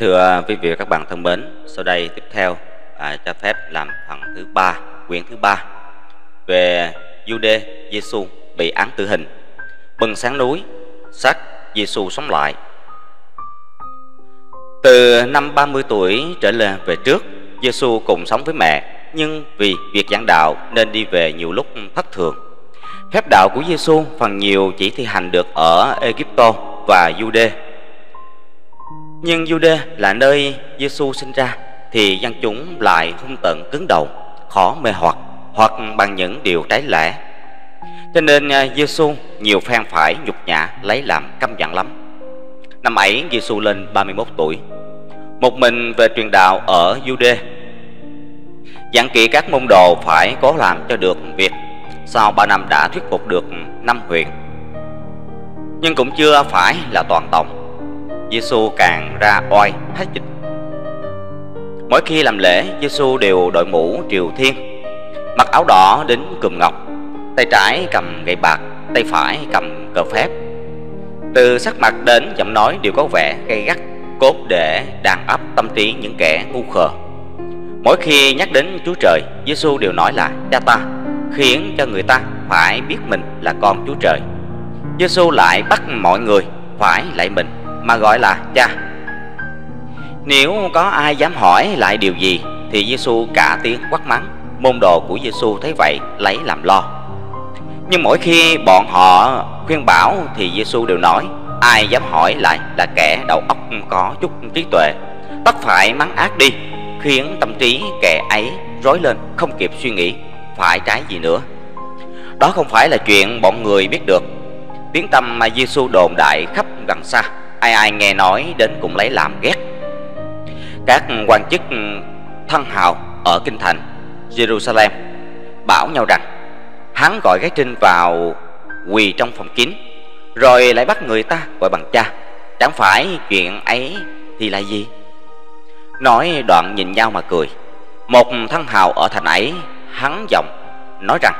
Kính thưa quý vị và các bạn thân mến, sau đây tiếp theo à, cho phép làm phần thứ ba, quyển thứ ba về Jude Giêsu bị án tử hình. Bừng sáng núi, xác Giêsu sống lại. Từ năm 30 tuổi trở lên về trước, Giêsu cùng sống với mẹ, nhưng vì việc giảng đạo nên đi về nhiều lúc thất thường. Phép đạo của Giêsu phần nhiều chỉ thi hành được ở Egypto và Jude nhưng Jude là nơi Giêsu sinh ra thì dân chúng lại hung tận cứng đầu, khó mê hoặc hoặc bằng những điều trái lẽ. Cho nên à, Giêsu nhiều phen phải nhục nhã lấy làm căm giận lắm. Năm ấy Giêsu lên 31 tuổi. Một mình về truyền đạo ở Jude. Dặn kỹ các môn đồ phải cố làm cho được việc. Sau 3 năm đã thuyết phục được năm huyện. Nhưng cũng chưa phải là toàn tổng Giêsu càng ra oai hết dịch. Mỗi khi làm lễ, Giêsu đều đội mũ triều thiên, mặc áo đỏ đến cùm ngọc, tay trái cầm gậy bạc, tay phải cầm cờ phép. Từ sắc mặt đến giọng nói đều có vẻ gay gắt, cốt để đàn áp tâm trí những kẻ ngu khờ. Mỗi khi nhắc đến Chúa Trời, Giêsu đều nói là Cha ta, khiến cho người ta phải biết mình là con Chúa Trời. Giêsu lại bắt mọi người phải lạy mình mà gọi là cha. Nếu có ai dám hỏi lại điều gì thì Giêsu cả tiếng quát mắng. Môn đồ của Giêsu thấy vậy lấy làm lo. Nhưng mỗi khi bọn họ khuyên bảo thì Giêsu đều nói ai dám hỏi lại là kẻ đầu óc có chút trí tuệ, tất phải mắng ác đi, khiến tâm trí kẻ ấy rối lên không kịp suy nghĩ phải trái gì nữa. Đó không phải là chuyện bọn người biết được. Tiếng tâm mà Giêsu đồn đại khắp gần xa ai ai nghe nói đến cũng lấy làm ghét. Các quan chức thân hào ở kinh thành, Jerusalem, bảo nhau rằng, hắn gọi gái trinh vào quỳ trong phòng kín, rồi lại bắt người ta gọi bằng cha. Chẳng phải chuyện ấy thì là gì? Nói đoạn nhìn nhau mà cười. Một thân hào ở thành ấy, hắn giọng nói rằng,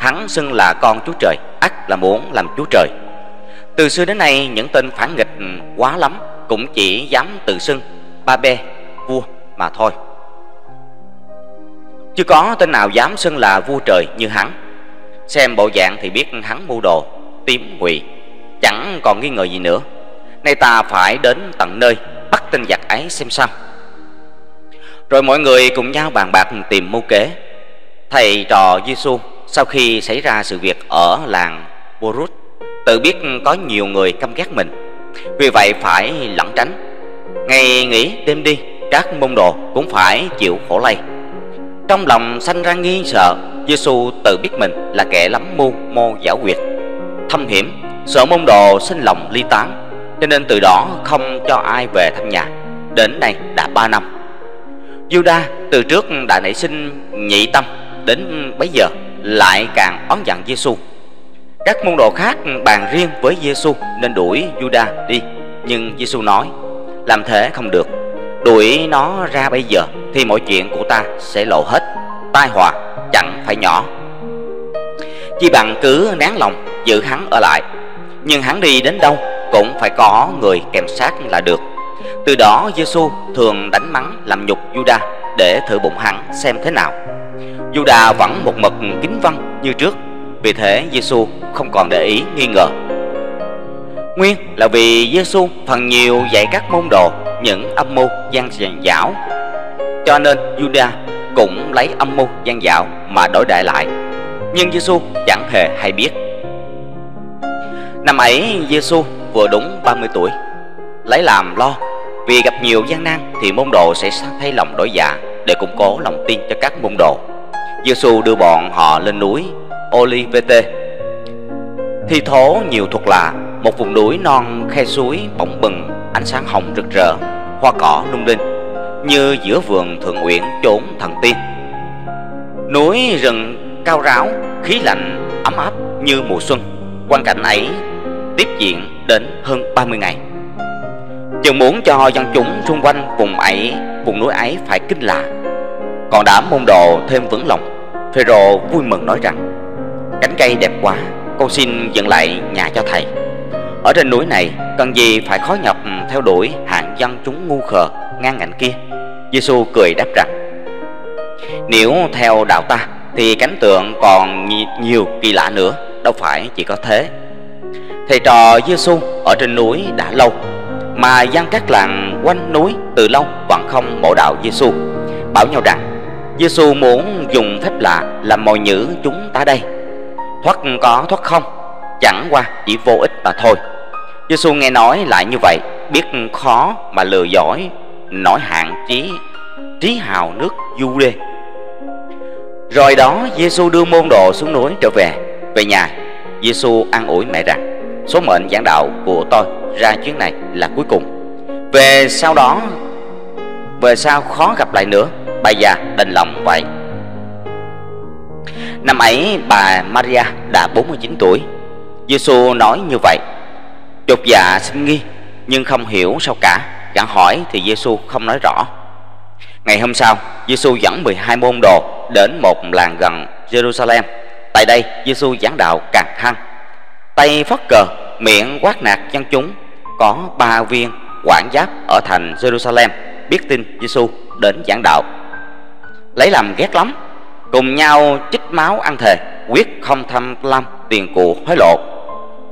hắn xưng là con chúa trời, ắt là muốn làm chúa trời từ xưa đến nay những tên phản nghịch quá lắm Cũng chỉ dám tự xưng Ba bê, vua mà thôi. Chưa có tên nào dám xưng là vua trời như hắn. Xem bộ dạng thì biết hắn mưu đồ tiếm quỷ Chẳng còn nghi ngờ gì nữa. Nay ta phải đến tận nơi Bắt tên giặc ấy xem sao. Rồi mọi người cùng nhau bàn bạc tìm mưu kế. Thầy trò Giêsu sau khi xảy ra sự việc ở làng Borut tự biết có nhiều người căm ghét mình. Vì vậy phải lẩn tránh. Ngày nghỉ đêm đi, các môn đồ cũng phải chịu khổ lây. Trong lòng sanh ra nghi sợ Giêsu tự biết mình là kẻ lắm mưu, mô giả quyệt. Thâm hiểm, sợ môn đồ sinh lòng ly tán, cho nên từ đó không cho ai về thăm nhà. Đến nay đã ba năm. Juda từ trước đã nảy sinh nhị tâm, đến bấy giờ lại càng oán giận Giêsu các môn đồ khác bàn riêng với Giêsu nên đuổi Juda đi, nhưng Giêsu nói: "Làm thế không được. Đuổi nó ra bây giờ thì mọi chuyện của ta sẽ lộ hết, tai họa chẳng phải nhỏ." Chi bằng cứ nén lòng giữ hắn ở lại, nhưng hắn đi đến đâu cũng phải có người kèm sát là được. Từ đó Giêsu thường đánh mắng làm nhục Juda để thử bụng hắn xem thế nào. Juda vẫn một mực kính văn như trước vì thế Giêsu không còn để ý, nghi ngờ. Nguyên là vì Giêsu phần nhiều dạy các môn đồ, những âm mưu gian dảo. Cho nên Juda cũng lấy âm mưu gian dạo mà đổi đại lại. Nhưng Giêsu chẳng hề hay biết. Năm ấy Giêsu vừa đúng 30 tuổi. Lấy làm lo, Vì gặp nhiều gian nan thì môn đồ sẽ thay lòng đổi dạ Để củng cố lòng tin cho các môn đồ. Giêsu đưa bọn họ lên núi Olivete. Thi thố nhiều thuộc lạ, Một vùng núi non khe suối bỗng bừng, Ánh sáng hồng rực rỡ, Hoa cỏ lung linh, Như giữa vườn thượng uyển chốn thần tiên. Núi rừng cao ráo, Khí lạnh, ấm áp như mùa xuân. Quan cảnh ấy tiếp diễn đến hơn 30 ngày. Chừng muốn cho dân chúng xung quanh vùng ấy, Vùng núi ấy phải kinh lạ. Còn đám môn đồ thêm vững lòng, Phêrô vui mừng nói rằng Cánh cây đẹp quá Con xin dựng lại nhà cho thầy. Ở trên núi này, Cần gì phải khó nhọc ừ, theo đuổi hạng dân chúng ngu khờ ngang ngạnh kia? Giêsu cười đáp rằng, Nếu theo đạo ta, Thì cánh tượng còn nhiều kỳ lạ nữa, Đâu phải chỉ có thế. Thầy trò Giêsu ở trên núi đã lâu, Mà dân các làng quanh núi từ lâu vẫn không mộ đạo Giêsu Bảo nhau rằng Giêsu muốn dùng phép lạ làm mồi nhữ chúng ta đây. Thoát có, thoát không? Chẳng qua chỉ vô ích mà thôi. Giêsu nghe nói lại như vậy, Biết khó mà lừa giỏi Nói hạn chí, Trí hào nước du đê Rồi đó Giêsu đưa môn đồ xuống núi trở về. Về nhà Giêsu an ủi mẹ rằng, Số mệnh giảng đạo của tôi ra chuyến này là cuối cùng. Về sau đó, Về sau khó gặp lại nữa. Bà già đành lòng vậy. Năm ấy, bà Maria đã 49 tuổi. Giêsu nói như vậy. Chột dạ xin nghi, Nhưng không hiểu sao cả. Gã hỏi thì Giêsu không nói rõ. Ngày hôm sau Giêsu dẫn 12 môn đồ Đến một làng gần Jerusalem. Tại đây Giêsu giảng đạo càng hăng Tay phất cờ, Miệng quát nạt dân chúng. Có ba viên quản giáp ở thành Jerusalem Biết tin Giêsu đến giảng đạo. Lấy làm ghét lắm Cùng nhau chích máu ăn thề, Quyết không tham lam tiền cụ hối lộ.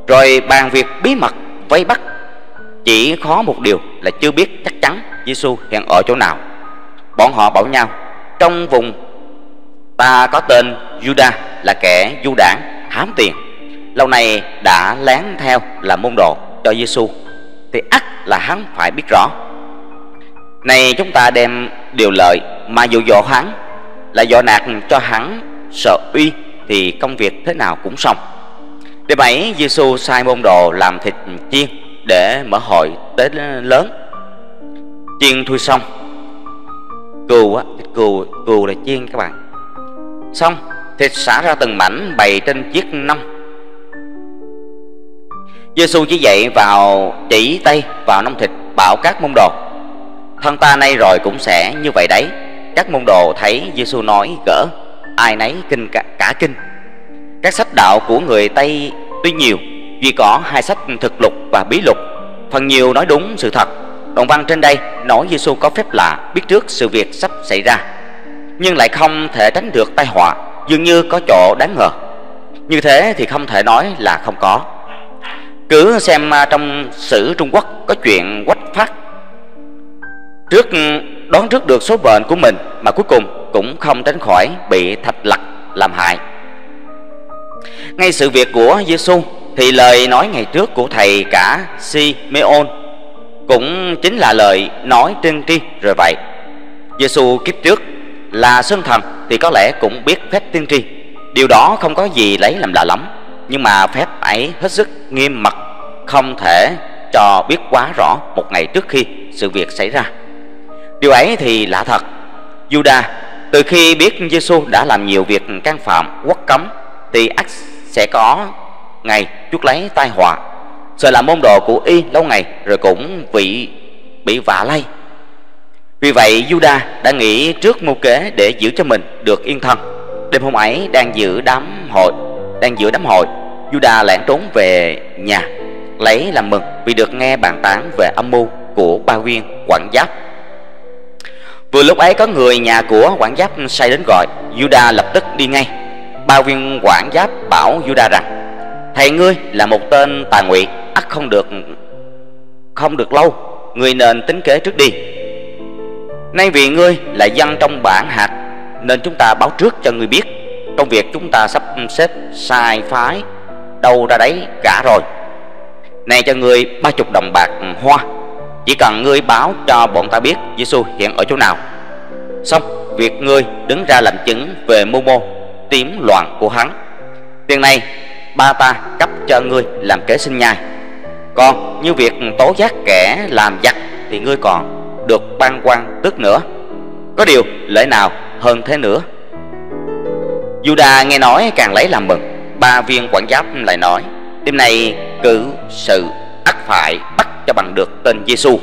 Rồi bàn việc bí mật vây bắt, Chỉ khó một điều là chưa biết chắc chắn Giêsu hiện ở chỗ nào. Bọn họ bảo nhau, Trong vùng ta có tên Juda là kẻ du đảng, hám tiền. Lâu nay đã lén theo là môn đồ cho Giêsu Thì ắt là hắn phải biết rõ. Này chúng ta đem điều lợi mà dụ dỗ hắn là dọ nạt cho hắn sợ uy Thì công việc thế nào cũng xong Đêm ấy Giêsu sai môn đồ làm thịt chiên để mở hội tế lớn. Chiên thui xong. Cừu á, thịt cừu, cừu là chiên các bạn. Xong, thịt xả ra từng mảnh bày trên chiếc nông. Giêsu chỉ dạy vào chỉ tay vào nông thịt bảo các môn đồ thân ta nay rồi cũng sẽ như vậy đấy các môn đồ thấy Giêsu nói gỡ ai nấy kinh cả, cả kinh. Các sách đạo của người Tây tuy nhiều Duy có hai sách thực lục và bí lục. Phần nhiều nói đúng sự thật. Đoạn văn trên đây nói Giêsu có phép lạ Biết trước sự việc sắp xảy ra Nhưng lại không thể tránh được tai họa Dường như có chỗ đáng ngờ. Như thế thì không thể nói là không có. Cứ xem à, trong sử Trung Quốc Có chuyện quách phát. Trước đoán trước được số bệnh của mình Mà cuối cùng cũng không tránh khỏi Bị thạch lặc làm hại ngay sự việc của Giêsu thì lời nói ngày trước của thầy cả Simeon cũng chính là lời nói tiên tri rồi vậy. Giêsu kiếp trước là sơn thần thì có lẽ cũng biết phép tiên tri. Điều đó không có gì lấy làm lạ lắm, nhưng mà phép ấy hết sức nghiêm mật, không thể cho biết quá rõ một ngày trước khi sự việc xảy ra. Điều ấy thì lạ thật. Juda, từ khi biết Giêsu đã làm nhiều việc can phạm, quốc cấm, thì ắt sẽ có ngày chuốc lấy tai họa. Sợ làm môn đồ của y lâu ngày, rồi cũng bị bị vạ lây. Vì vậy, Juda đã nghĩ trước mưu kế để giữ cho mình được yên thân. Đêm hôm ấy đang giữ đám hội, đang giữ đám hội, Juda lẻn trốn về nhà, lấy làm mừng vì được nghe bàn tán về âm mưu của ba viên quản giáp vừa lúc ấy có người nhà của quản giáp say đến gọi, Yuda lập tức đi ngay. Bao viên quản giáp bảo Yuda rằng, thầy ngươi là một tên tà nguyện ắt không được không được lâu, ngươi nên tính kế trước đi. Nay vì ngươi là dân trong bản hạt, nên chúng ta báo trước cho ngươi biết. Công việc chúng ta sắp xếp sai phái, đâu ra đấy cả rồi. Này cho ngươi ba chục đồng bạc hoa chỉ cần ngươi báo cho bọn ta biết Giêsu hiện ở chỗ nào. Xong, việc ngươi đứng ra làm chứng về mưu mô tím loạn của hắn. Tiền này, ba ta cấp cho ngươi làm kế sinh nhai. Còn như việc tố giác kẻ làm giặc thì ngươi còn được ban quan tước nữa. Có điều lễ nào hơn thế nữa? Juda nghe nói càng lấy làm mừng. Ba viên quản giáp lại nói, Đêm nay cử sự ắt phải bắt cho bằng được tên Giêsu.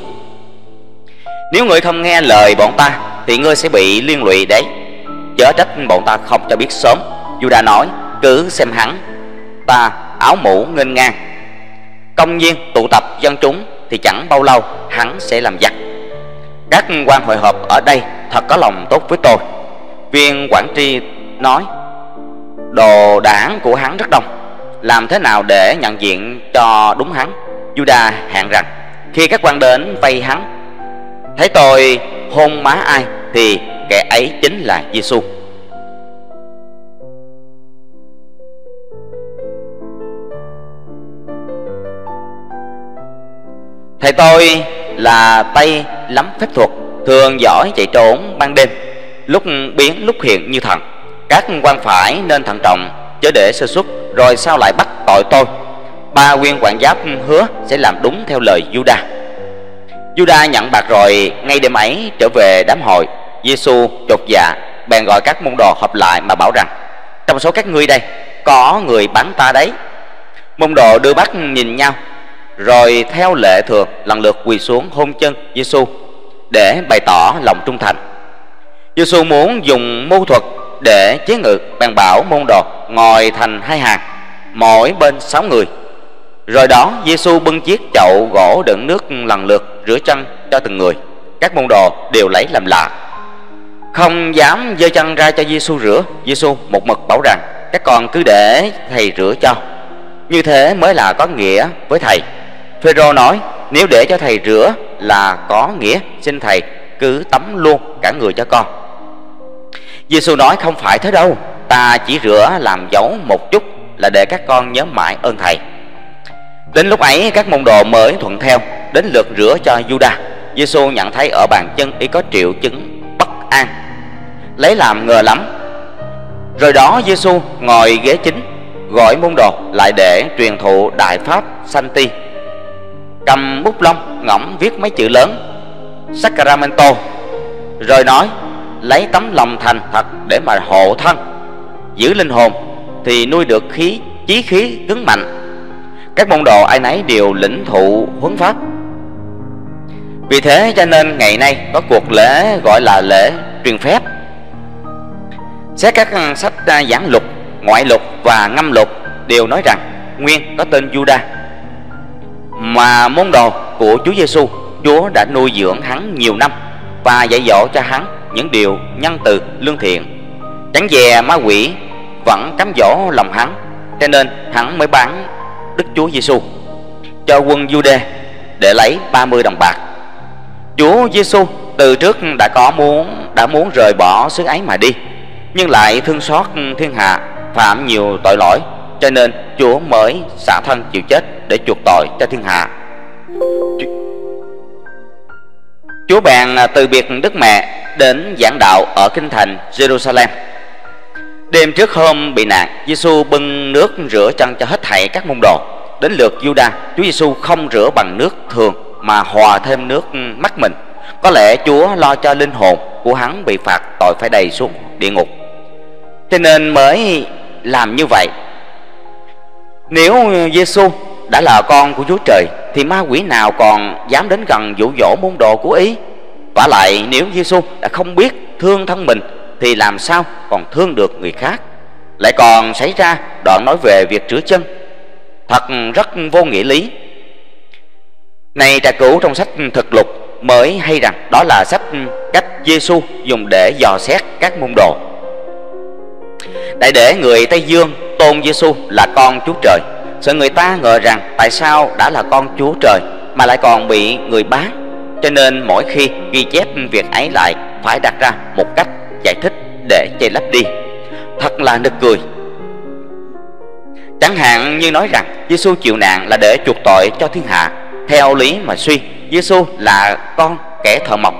Nếu người không nghe lời bọn ta, Thì ngươi sẽ bị liên lụy đấy. Chớ trách bọn ta không cho biết sớm. Juda nói, cứ xem hắn. Ta áo mũ nghênh ngang. Công nhiên tụ tập dân chúng Thì chẳng bao lâu hắn sẽ làm giặc. Các quan hội họp ở đây thật có lòng tốt với tôi. Viên quản tri nói, Đồ đảng của hắn rất đông. Làm thế nào để nhận diện cho đúng hắn? Juda hẹn rằng, Khi các quan đến vây hắn, Thấy tôi hôn má ai Thì kẻ ấy chính là Giêsu. Thầy tôi là tay lắm phép thuật, Thường giỏi chạy trốn ban đêm, Lúc biến lúc hiện như thần Các quan phải nên thận trọng Chớ để sơ xuất Rồi sao lại bắt tội tôi Ba nguyên quản giáp hứa sẽ làm đúng theo lời Juda. Juda nhận bạc rồi, Ngay đêm ấy trở về đám hội. Giêsu chột dạ bèn gọi các môn đồ họp lại mà bảo rằng, trong số các ngươi đây, có người bắn ta đấy. Môn đồ đưa mắt nhìn nhau, rồi theo lệ thường lần lượt quỳ xuống hôn chân Giêsu để bày tỏ lòng trung thành. Giêsu muốn dùng mưu thuật để chế ngự, bèn bảo môn đồ ngồi thành hai hàng, mỗi bên sáu người rồi đó Giêsu bưng chiếc chậu gỗ đựng nước lần lượt rửa chân cho từng người. Các môn đồ đều lấy làm lạ. Không dám giơ chân ra cho Giêsu rửa Giêsu một mực bảo rằng, các con cứ để thầy rửa cho. Như thế mới là có nghĩa với thầy. Phêrô nói, nếu để cho thầy rửa là có nghĩa, xin thầy cứ tắm luôn cả người cho con. Giêsu nói, không phải thế đâu, ta chỉ rửa làm dấu một chút là để các con nhớ mãi ơn thầy đến lúc ấy, các môn đồ mới thuận theo, đến lượt rửa cho Juda. Giêsu nhận thấy ở bàn chân y có triệu chứng bất an. Lấy làm ngờ lắm. Rồi đó Giêsu ngồi ghế chính, gọi môn đồ lại để truyền thụ đại pháp sanh ti cầm bút lông, ngẫm viết mấy chữ lớn, Sacramento. Rồi nói, lấy tấm lòng thành thật để mà hộ thân. Giữ linh hồn thì nuôi được khí, chí khí cứng mạnh các môn đồ ai nấy đều lĩnh thụ huấn pháp. Vì thế cho nên ngày nay có cuộc lễ gọi là lễ truyền phép. Xét các sách giảng lục, ngoại lục và ngâm lục đều nói rằng Nguyên có tên Juda. Mà môn đồ của Chúa Giêsu Chúa đã nuôi dưỡng hắn nhiều năm Và dạy dỗ cho hắn những điều nhân từ lương thiện. Tránh dè ma quỷ vẫn cám dỗ lòng hắn Cho nên hắn mới bán Đức Chúa Giêsu cho quân Jude để lấy 30 đồng bạc. Chúa Giêsu từ trước đã có muốn, đã muốn rời bỏ xứ ấy mà đi, nhưng lại thương xót thiên hạ, phạm nhiều tội lỗi, cho nên Chúa mới xả thân chịu chết để chuộc tội cho thiên hạ Chúa bèn từ biệt Đức Mẹ đến giảng đạo ở kinh thành Jerusalem Đêm trước hôm bị nạn, Giêsu bưng nước rửa chân cho hết thảy các môn đồ. Đến lượt Juda, Chúa Giêsu không rửa bằng nước thường mà hòa thêm nước mắt mình. Có lẽ Chúa lo cho linh hồn của hắn bị phạt tội phải đầy xuống địa ngục cho nên mới làm như vậy nếu Giêsu đã là con của Chúa Trời thì ma quỷ nào còn dám đến gần dụ dỗ môn đồ của ý và lại nếu Giêsu đã không biết thương thân mình thì làm sao còn thương được người khác? Lại còn xảy ra đoạn nói về việc rửa chân. Thật rất vô nghĩa lý. Này trà cửu trong sách thực lục mới hay rằng đó là sách cách Giêsu dùng để dò xét các môn đồ. Để để người Tây Dương tôn Giêsu là con Chúa Trời. Sợ người ta ngờ rằng tại sao đã là con Chúa Trời Mà lại còn bị người bán Cho nên mỗi khi ghi chép việc ấy lại Phải đặt ra một cách giải thích để che lấp đi. Thật là nực cười. Chẳng hạn như nói rằng Giêsu chịu nạn là để chuộc tội cho thiên hạ. Theo lý mà suy Giêsu là con kẻ thợ mộc,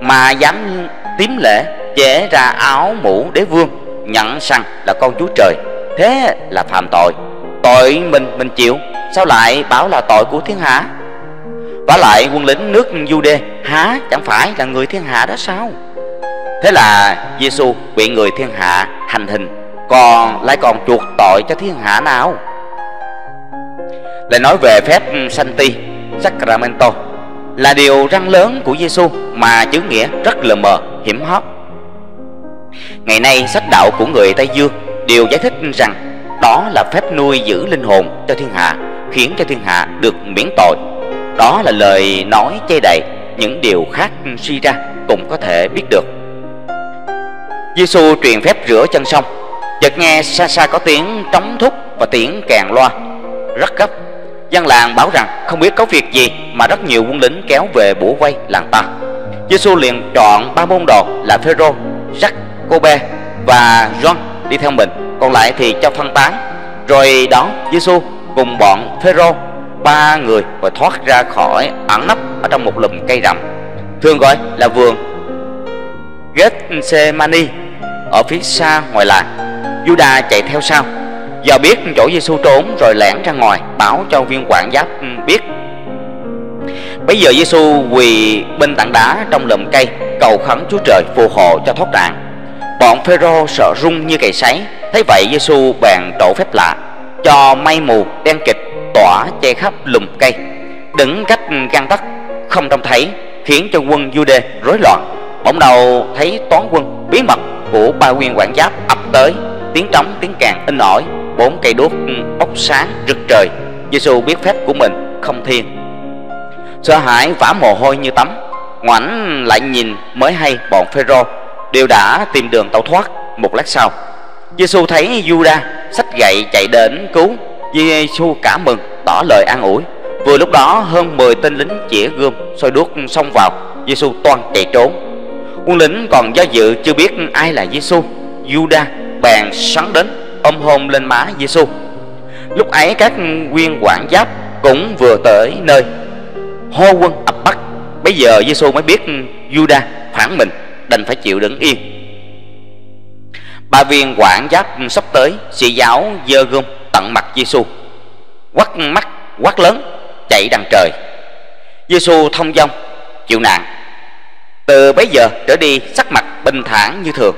Mà dám tím lễ, chế ra áo mũ đế vương nhận rằng là con Chúa Trời. Thế là phạm tội. Tội mình mình chịu, Sao lại bảo là tội của thiên hạ? Và lại quân lính nước Jude Há chẳng phải là người thiên hạ đó sao? Thế là Giêsu bị người thiên hạ hành hình Còn lại còn chuộc tội cho thiên hạ nào? Lại nói về phép sanh ti Sacramento Là điều răng lớn của Giêsu Mà chữ nghĩa rất lờ mờ, hiểm hóc. Ngày nay sách đạo của người Tây Dương đều giải thích rằng đó là phép nuôi giữ linh hồn cho thiên hạ, khiến cho thiên hạ được miễn tội. Đó là lời nói chê đầy những điều khác suy ra cũng có thể biết được. Giêsu truyền phép rửa chân xong chợt nghe xa xa có tiếng trống thúc và tiếng kèn loa. Rất gấp. Dân làng báo rằng không biết có việc gì mà rất nhiều quân lính kéo về bủa vây làng ta. Giêsu liền chọn ba môn đồ là Phêrô, Jack, Cô-bê và John đi theo mình, còn lại thì cho phân tán. Rồi đó Giêsu cùng bọn Phêrô ba người và thoát ra khỏi ẩn nấp ở trong một lùm cây rậm, thường gọi là vườn Gethsemane ở phía xa ngoài làng. Juda chạy theo sau, Giờ biết chỗ Giêsu trốn rồi lẻn ra ngoài báo cho viên quản giáp ừ, biết Bây giờ Giêsu quỳ bên tảng đá trong lùm cây cầu khấn Chúa Trời phù hộ cho thoát nạn. Bọn Phêrô sợ run như cày sấy, thấy vậy Giêsu bèn trổ phép lạ, cho mây mù đen kịch tỏa che khắp lùm cây, đứng cách gan tấc không trông thấy, khiến cho quân Jude rối loạn. Bỗng đầu thấy toán quân bí mật của ba nguyên quản giáp ập tới, tiếng trống tiếng càng in ỏi, bốn cây đuốc ừ, bốc sáng rực trời. Giêsu biết phép của mình không thiên. Sợ hãi vã mồ hôi như tắm. Ngoảnh lại nhìn mới hay bọn Phêrô đều đã tìm đường tẩu thoát một lát sau. Giêsu thấy Juda xách gậy chạy đến cứu Giêsu cả mừng tỏ lời an ủi. Vừa lúc đó hơn 10 tên lính chĩa gươm soi đuốc xông vào. Giêsu toan chạy trốn quân lính còn do dự, chưa biết ai là Giêsu Juda bèn sắn đến, ôm hôn lên má Giêsu lúc ấy các viên quản giáp cũng vừa tới nơi hô quân ập bắt. Bây giờ Giêsu mới biết Juda phản mình, đành phải chịu đứng yên. Ba viên quản giáp sắp tới, sĩ giáo dơ gươm tận mặt Giêsu quắt mắt quát lớn, chạy đằng trời. Giêsu thông dong, chịu nạn từ bấy giờ trở đi, sắc mặt bình thản như thường.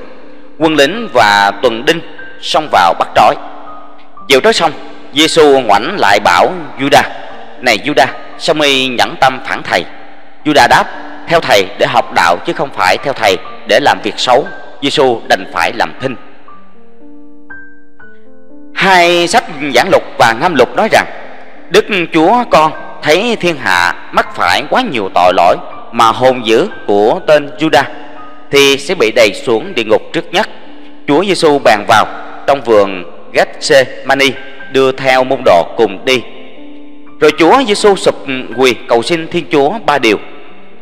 Quân lính và tuần đinh xông vào bắt trói. Chiều trói xong Giêsu ngoảnh lại bảo Juda này Juda sao mi nhẫn tâm phản thầy? Juda đáp, theo thầy để học đạo chứ không phải theo thầy để làm việc xấu. Giêsu đành phải làm thinh. Hai sách giảng lục và ngâm lục nói rằng, đức chúa con, thấy thiên hạ mắc phải quá nhiều tội lỗi mà hồn dữ của tên Judah thì sẽ bị đầy xuống địa ngục trước nhất chúa giêsu bàn vào trong vườn Gethsemane đưa theo môn đồ cùng đi rồi Chúa Giêsu sụp quỳ cầu xin Thiên Chúa ba điều.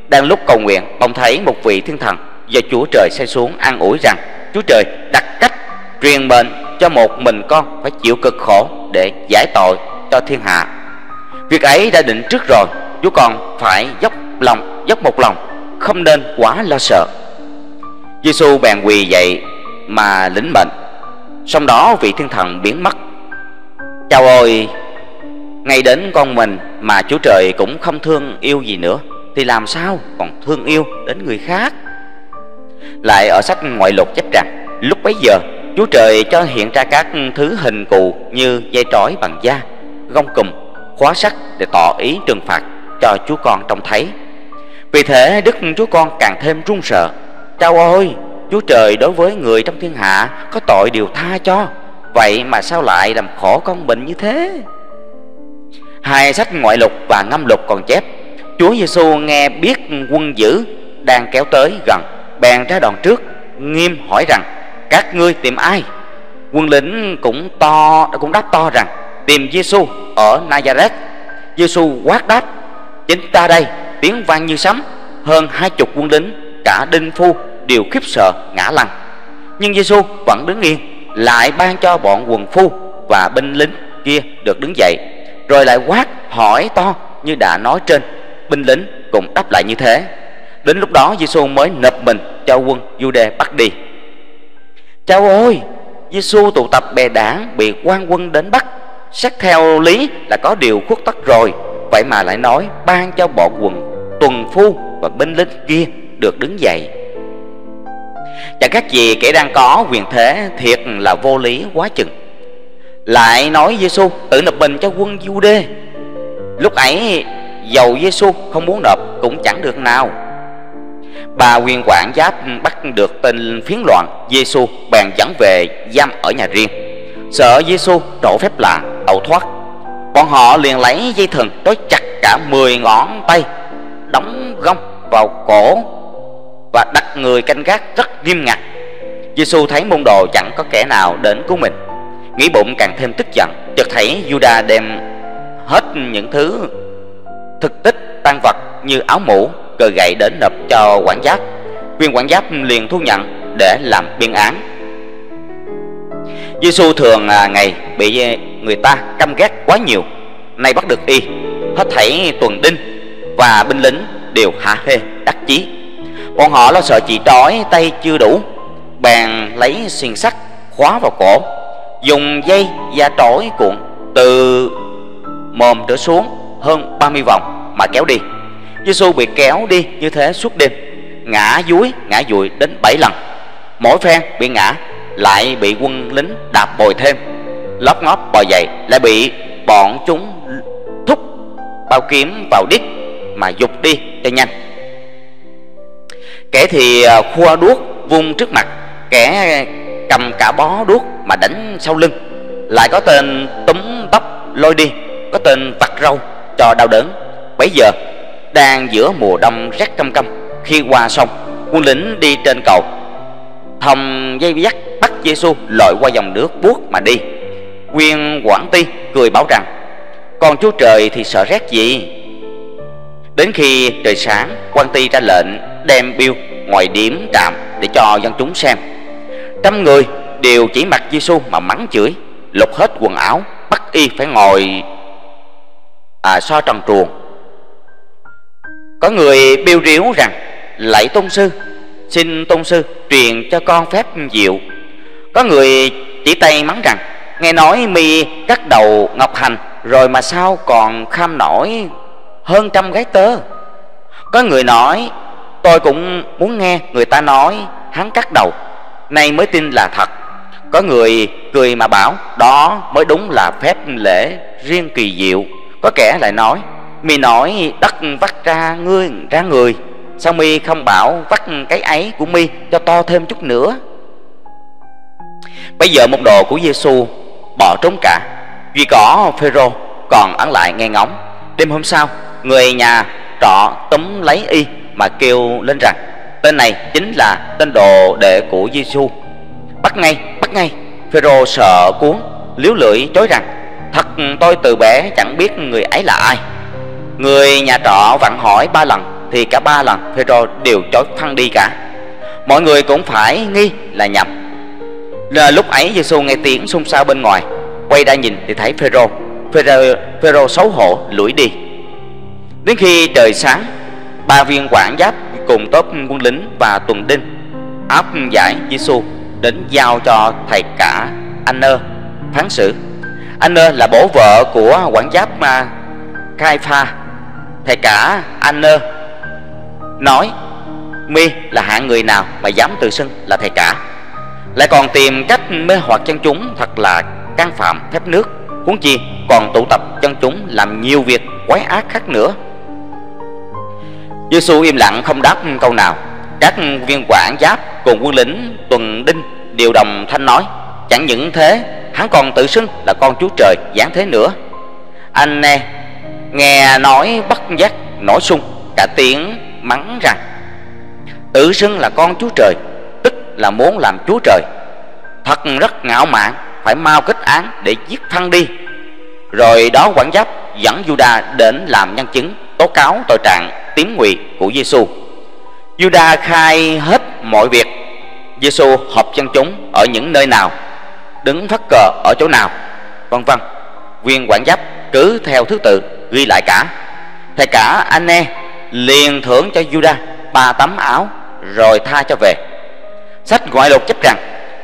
Đang lúc cầu nguyện, ông thấy một vị thiên thần do Chúa Trời sai xuống an ủi rằng Chúa Trời đặt cách truyền mệnh cho một mình con phải chịu cực khổ để giải tội cho thiên hạ. Việc ấy đã định trước rồi, Chúa con phải dốc lòng, dốc một lòng, không nên quá lo sợ. Giêsu bèn quỳ dậy mà lĩnh mệnh. Sau đó vị thiên thần biến mất. Chào ôi, ngay đến con mình mà Chúa Trời cũng không thương yêu gì nữa Thì làm sao còn thương yêu đến người khác Lại ở sách ngoại lục chép rằng Lúc bấy giờ Chúa Trời cho hiện ra các thứ hình cụ Như dây trói bằng da Gông cùm, khóa sắt Để tỏ ý trừng phạt cho Chúa con trông thấy vì thế Đức Chúa con càng thêm run sợ. Chao ôi, Chúa Trời đối với người trong thiên hạ Có tội điều tha cho. Vậy mà sao lại làm khổ con mình như thế? Hai sách ngoại lục và ngâm lục còn chép, Chúa Giêsu nghe biết quân dữ đang kéo tới gần, Bèn ra đòn trước, Nghiêm hỏi rằng, Các ngươi tìm ai? Quân lính cũng to, cũng đáp to rằng, Tìm Giêsu ở Nazareth Giêsu quát đáp, Chính ta đây tiếng vang như sấm. Hơn hai chục quân lính, Cả đinh phu, đều khiếp sợ, ngã lăn. Nhưng Giêsu vẫn đứng yên, Lại ban cho bọn quần phu Và binh lính kia được đứng dậy, rồi lại quát hỏi to như đã nói trên. Binh lính cũng đáp lại như thế. Đến lúc đó Giêsu mới nộp mình cho quân Jude bắt đi. Cháu ôi Giêsu tụ tập bè đảng bị quan quân đến bắt. Xét theo lý là có điều khuất tất rồi, Vậy mà lại nói ban cho bọn quần tuần phu và binh lính kia được đứng dậy. Chẳng khác gì kẻ đang có quyền thế thiệt là vô lý quá chừng. Lại nói Giêsu tự nộp mình cho quân Giu-đê. Lúc ấy, dầu Giêsu không muốn nộp cũng chẳng được nào. Bà quyền quản giáp bắt được tên phiến loạn Giêsu bèn dẫn về giam ở nhà riêng. Sợ Giêsu trổ phép lạ, tẩu thoát. Bọn họ liền lấy dây thừng trói chặt cả 10 ngón tay đóng gông vào cổ và đặt người canh gác rất nghiêm ngặt. Giêsu thấy môn đồ chẳng có kẻ nào đến cứu mình. Nghĩ bụng càng thêm tức giận, chợt thấy Juda đem hết những thứ thực tích tan vật như áo mũ, cờ gậy đến nộp cho quản giáp. Viên quản giáp liền thu nhận để làm biên án. Giêsu thường à, ngày bị người ta căm ghét quá nhiều, nay bắt được y. Hết thảy tuần đinh và binh lính đều hạ hê đắc chí. Bọn họ lo sợ chỉ trói tay chưa đủ, bèn lấy xiềng sắt khóa vào cổ, dùng dây da trói cuộn từ mồm trở xuống hơn 30 vòng mà kéo đi. Giêsu bị kéo đi như thế suốt đêm, ngã dúi, ngã dụi đến 7 lần. Mỗi phen bị ngã, lại bị quân lính đạp bồi thêm. Lóp ngóp bò dậy, lại bị bọn chúng thúc, bao kiếm vào đít mà dục đi, cho nhanh. Kẻ thì à, khua đuốc, vung trước mặt. Kẻ à, cầm cả bó đuốc mà đánh sau lưng. Lại có tên túm tóc lôi đi, có tên vặt râu, cho đau đớn. Bấy giờ, đang giữa mùa đông rét căm căm khi qua sông, quân lính đi trên cầu. Thòng dây dắt bắt Giêsu lội qua dòng nước buốt mà đi. Quyên Quảng Ti cười bảo rằng, Còn Chúa Trời thì sợ rét gì? Đến khi trời sáng quan ty ra lệnh đem biêu ngoài điểm trạm để cho dân chúng xem. Trăm người đều chỉ mặt Giêsu mà mắng chửi lột hết quần áo bắt y phải ngồi à, so trần truồng. Có người biêu riếu rằng Lạy tôn sư Xin tôn sư truyền cho con phép diệu. Có người chỉ tay mắng rằng Nghe nói mi cắt đầu Ngọc Hành Rồi mà sao còn kham nổi hơn trăm gái tơ. Có người nói, Tôi cũng muốn nghe người ta nói, Hắn cắt đầu. Nay mới tin là thật. Có người cười mà bảo, Đó mới đúng là phép lễ riêng kỳ diệu. Có kẻ lại nói, Mi nói đất vắt ra ngươi, ra người. Sao mi không bảo vắt cái ấy của mi cho to thêm chút nữa? Bây giờ môn đồ của Giêsu bỏ trốn cả. Duy có Phêrô còn ẩn lại nghe ngóng. Đêm hôm sau Người nhà trọ túm lấy y Mà kêu lên rằng Tên này chính là tên đồ đệ của Giêsu Bắt ngay, bắt ngay. Phêrô sợ cuốn Liếu lưỡi chối rằng Thật tôi từ bé chẳng biết người ấy là ai. Người nhà trọ vặn hỏi ba lần Thì cả ba lần Phêrô đều chối phăng đi cả. Mọi người cũng phải nghi là nhầm. Là lúc ấy Giêsu nghe tiếng xung xao bên ngoài quay ra nhìn thì thấy Phêrô. Phêrô Phêrô xấu hổ lủi đi đến khi trời sáng, ba viên quản giáp cùng tốp quân lính và tuần đinh, áp giải Giêsu đến giao cho thầy cả Anơ phán xử. Anơ là bố vợ của quản giáp mà Cai Pha. Thầy cả Anơ nói, mi là hạng người nào mà dám tự xưng là thầy cả? Lại còn tìm cách mê hoặc chân chúng thật là can phạm phép nước. Huống chi còn tụ tập chân chúng làm nhiều việc quái ác khác nữa. Giêsu im lặng không đáp câu nào. Các viên quản giáp cùng quân lính tuần đinh đều đồng thanh nói, chẳng những thế, hắn còn tự xưng là con chúa trời, giáng thế nữa. Anh nè nghe nói bất giác nổi sung, cả tiếng mắng rằng, tự xưng là con chúa trời, tức là muốn làm chúa trời. Thật rất ngạo mạn, phải mau kết án để giết thăng đi. Rồi đó quản giáp dẫn Juda đến làm nhân chứng tố cáo tội trạng tím nguy của Giêsu. Juda khai hết mọi việc. Giêsu họp dân chúng ở những nơi nào, đứng phát cờ ở chỗ nào, vân vân. Viên quản giáp cứ theo thứ tự ghi lại cả. Thầy cả anh em liền thưởng cho Juda ba tấm áo rồi tha cho về. Sách ngoại lục chấp rằng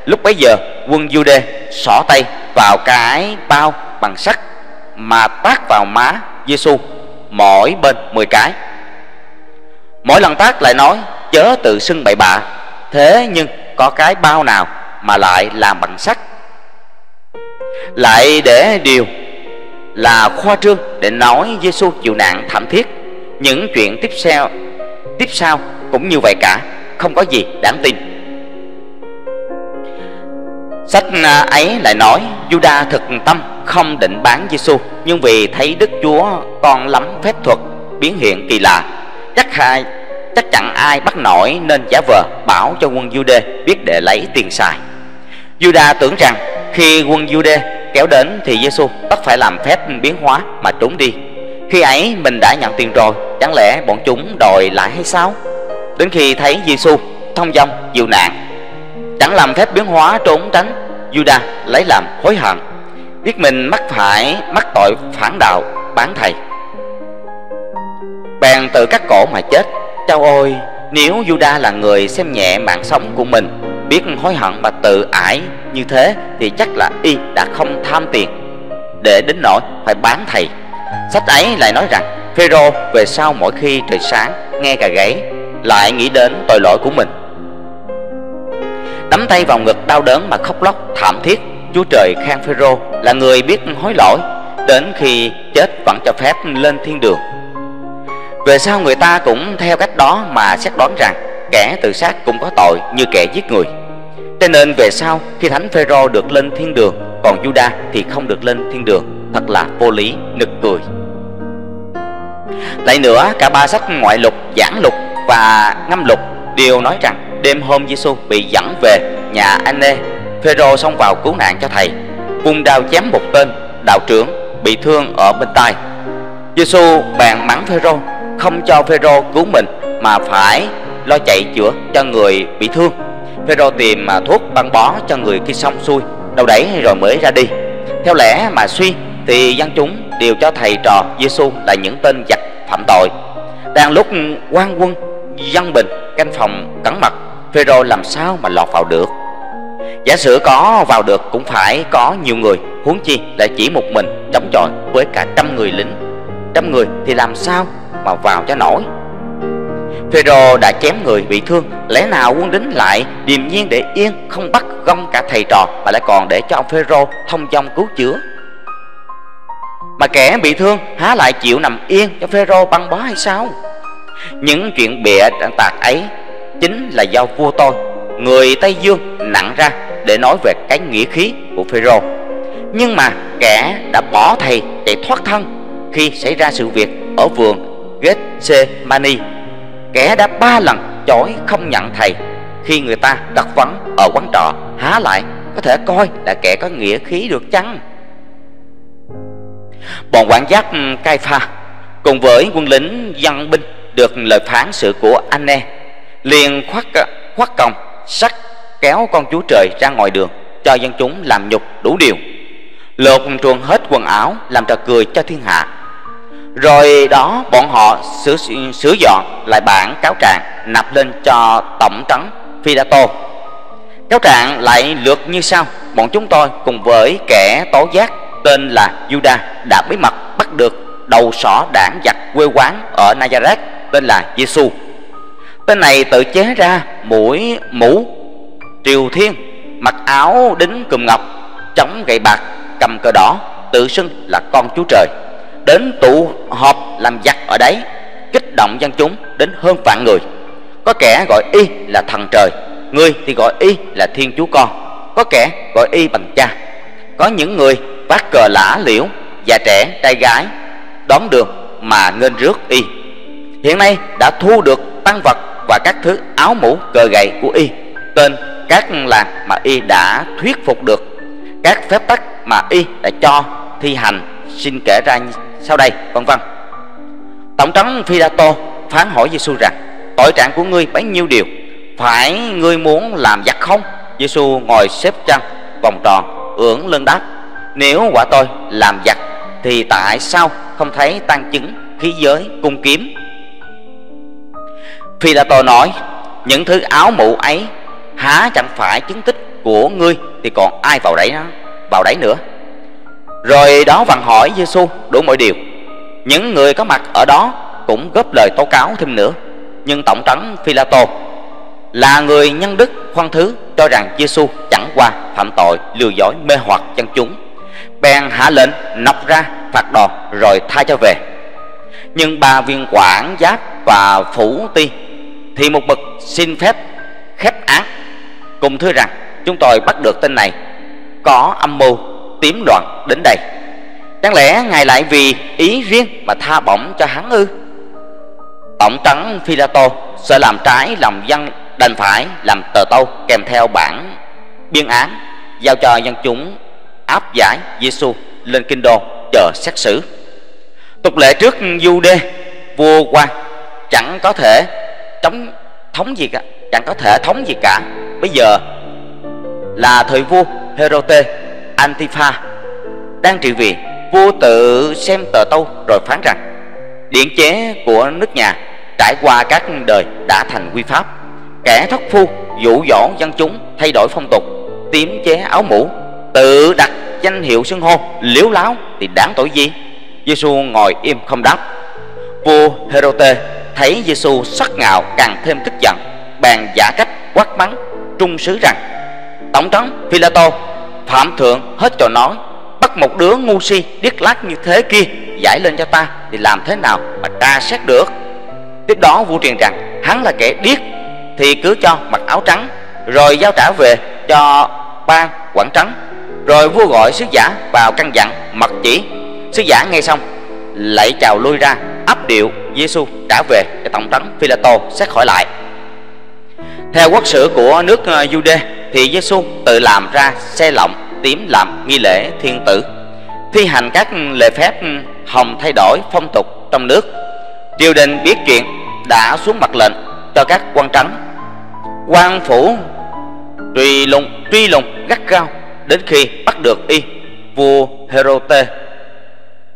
Lúc bấy giờ quân Jude xỏ tay vào cái bao bằng sắt Mà tác vào má Giêsu mỗi bên 10 cái. Mỗi lần tác lại nói, chớ tự xưng bậy bạ. Thế nhưng có cái bao nào mà lại làm bằng sắt? Lại để điều là khoa trương để nói Giêsu chịu nạn thảm thiết. Những chuyện tiếp theo tiếp sau cũng như vậy cả, Không có gì đáng tin. Sách à, ấy lại nói Juda thực tâm không định bán Giêsu nhưng vì thấy Đức Chúa con lắm phép thuật biến hiện kỳ lạ chắc hai chắc chẳng ai bắt nổi nên giả vờ bảo cho quân Jude biết để lấy tiền xài. Giuđa tưởng rằng khi quân Jude kéo đến thì Giêsu tất phải làm phép biến hóa mà trốn đi. Khi ấy mình đã nhận tiền rồi, chẳng lẽ bọn chúng đòi lại hay sao? Đến khi thấy Giêsu thông dong dịu nạn, chẳng làm phép biến hóa trốn tránh, Juda lấy làm hối hận, biết mình mắc phải mắc tội phản đạo bán thầy. Bèn tự cắt cổ mà chết. Chao ôi, nếu Juda là người xem nhẹ mạng sống của mình biết hối hận và tự ải như thế thì chắc là y đã không tham tiền để đến nỗi phải bán thầy sách ấy lại nói rằng phêrô về sau mỗi khi trời sáng nghe cà gáy lại nghĩ đến tội lỗi của mình đấm tay vào ngực đau đớn mà khóc lóc thảm thiết chúa trời khen phêrô là người biết hối lỗi, đến khi chết vẫn cho phép lên thiên đường. Về sau người ta cũng theo cách đó mà xét đoán rằng kẻ tự sát cũng có tội như kẻ giết người. Cho nên về sau, khi thánh phêrô được lên thiên đường, còn juda thì không được lên thiên đường, thật là vô lý, nực cười. Lại nữa, cả ba sách ngoại lục, giảng lục và ngâm lục đều nói rằng đêm hôm Giêsu bị dẫn về nhà Anne Phêrô xông vào cứu nạn cho thầy. Vung đao chém một tên đạo trưởng bị thương ở bên tai. Giêsu bèn mắng Phêrô, không cho Phêrô cứu mình mà phải lo chạy chữa cho người bị thương. Phêrô tìm mà thuốc băng bó cho người khi xong xuôi đầu đẩy rồi mới ra đi. Theo lẽ mà suy, thì dân chúng đều cho thầy trò Giêsu là những tên giặc phạm tội. Đang lúc quan quân dân bình, canh phòng cẩn mật Phêrô làm sao mà lọt vào được? Giả sử có vào được cũng phải có nhiều người. Huống chi là chỉ một mình chống chọi với cả trăm người lính. Trăm người thì làm sao mà vào cho nổi? Phêrô đã chém người bị thương. Lẽ nào quân lính lại điềm nhiên để yên, Không bắt gông cả thầy trò Mà lại còn để cho ông Phêrô thông dong cứu chữa? Mà kẻ bị thương há lại chịu nằm yên Cho Phêrô băng bó hay sao? Những chuyện bịa tạc ấy Chính là do vua tôi. Người Tây Dương nặng ra để nói về cái nghĩa khí của Phêrô. Nhưng mà kẻ đã bỏ thầy để thoát thân Khi xảy ra sự việc ở vườn Gethsemane Kẻ đã ba lần chối không nhận thầy Khi người ta đặt vấn ở quán trọ. Há lại có thể coi là kẻ có nghĩa khí được chăng? Bọn quản giác cai pha Cùng với quân lính dân binh Được lời phán sự của Anne liền khoát, khoát còng sắt kéo con chúa trời ra ngoài đường Cho dân chúng làm nhục đủ điều. Lột truồng hết quần áo Làm trò cười cho thiên hạ. Rồi đó bọn họ sửa, sửa dọn lại bản cáo trạng nạp lên cho tổng trấn Philato Cáo trạng lại lượt như sau Bọn chúng tôi cùng với kẻ tố giác tên là Juda đã bí mật bắt được đầu sỏ đảng giặc quê quán ở Nazareth tên là Giêsu. Tên này tự chế ra mũi mũ triều thiên mặc áo đính cùm ngọc, chống gậy bạc, cầm cờ đỏ, tự xưng là con chúa trời. Đến tụ họp làm giặc ở đấy, kích động dân chúng đến hơn vạn người. Có kẻ gọi y là thần trời, người thì gọi y là thiên chúa con. Có kẻ gọi y bằng cha. Có những người vác cờ lã liễu già trẻ trai gái, đón đường mà nghênh rước y. Hiện nay đã thu được tăng vật và các thứ áo mũ, cờ gậy của y, tên các làng mà y đã thuyết phục được, các phép tắc mà y đã cho thi hành, xin kể ra sau đây, vân vân. Tổng trấn Philato phán hỏi Giêsu rằng, tội trạng của ngươi bấy nhiêu điều, phải ngươi muốn làm giặc không? Giêsu ngồi xếp chân, vòng tròn, ưỡn lưng đáp, nếu quả tôi làm giặc, thì tại sao không thấy tăng chứng khí giới cung kiếm? Philato nói, những thứ áo mũ ấy há chẳng phải chứng tích của ngươi thì còn ai vào đấy đó vào đấy nữa? Rồi đó vặn hỏi Giêsu đủ mọi điều. Những người có mặt ở đó cũng góp lời tố cáo thêm nữa. Nhưng tổng trấn Philato là người nhân đức khoan thứ cho rằng Giêsu chẳng qua phạm tội lừa dối mê hoặc dân chúng. Bèn hạ lệnh nọc ra, phạt đòn rồi tha cho về. Nhưng ba viên quản giáp và phủ ti thì một bậc xin phép khép án cùng thưa rằng chúng tôi bắt được tên này có âm mưu tiếm đoạn đến đây Đáng lẽ Ngài lại vì ý riêng mà tha bổng cho hắn ư Tổng trấn Philato sợ làm trái lòng dân đành phải làm tờ tâu kèm theo bản biên án giao cho dân chúng áp giải Giêsu lên kinh đô chờ xét xử. Tục lệ trước du đê vua quan chẳng có thể chống thống gì cả, chẳng có thể thống gì cả. Bây giờ là thời vua Herote Antifa đang trị vì vua tự xem tờ tâu rồi phán rằng điện chế của nước nhà trải qua các đời đã thành quy pháp. Kẻ thất phu, dụ dỗ dân chúng thay đổi phong tục, tiếm chế áo mũ, tự đặt danh hiệu xưng hô, liếu láo thì đáng tội gì? Giêsu ngồi im không đáp. Vua Herote thấy Giêsu sắc ngạo càng thêm tức giận, bèn giả cách quát mắng trung sứ rằng, tổng thống Philato phạm thượng hết trò nói, bắt một đứa ngu si điếc lát như thế kia giải lên cho ta thì làm thế nào mà tra xét được? Tiếp đó vua truyền rằng, hắn là kẻ điếc thì cứ cho mặc áo trắng, rồi giao trả về cho ban quản trắng rồi vua gọi sứ giả vào căn dặn mật chỉ. Sứ giả nghe xong, lạy chào lui ra, áp điệu Giêsu trả về cho tổng trấn Philato xét hỏi lại theo quốc sử của nước ờ, Jude thì Giêsu tự làm ra xe lọng tím làm nghi lễ thiên tử. Thi hành các lễ phép ừ, hồng thay đổi phong tục trong nước. Triều đình biết chuyện, đã xuống mặt lệnh cho các quan trắng quan phủ truy lùng truy lùng, gắt gao đến khi bắt được y, vua Herote.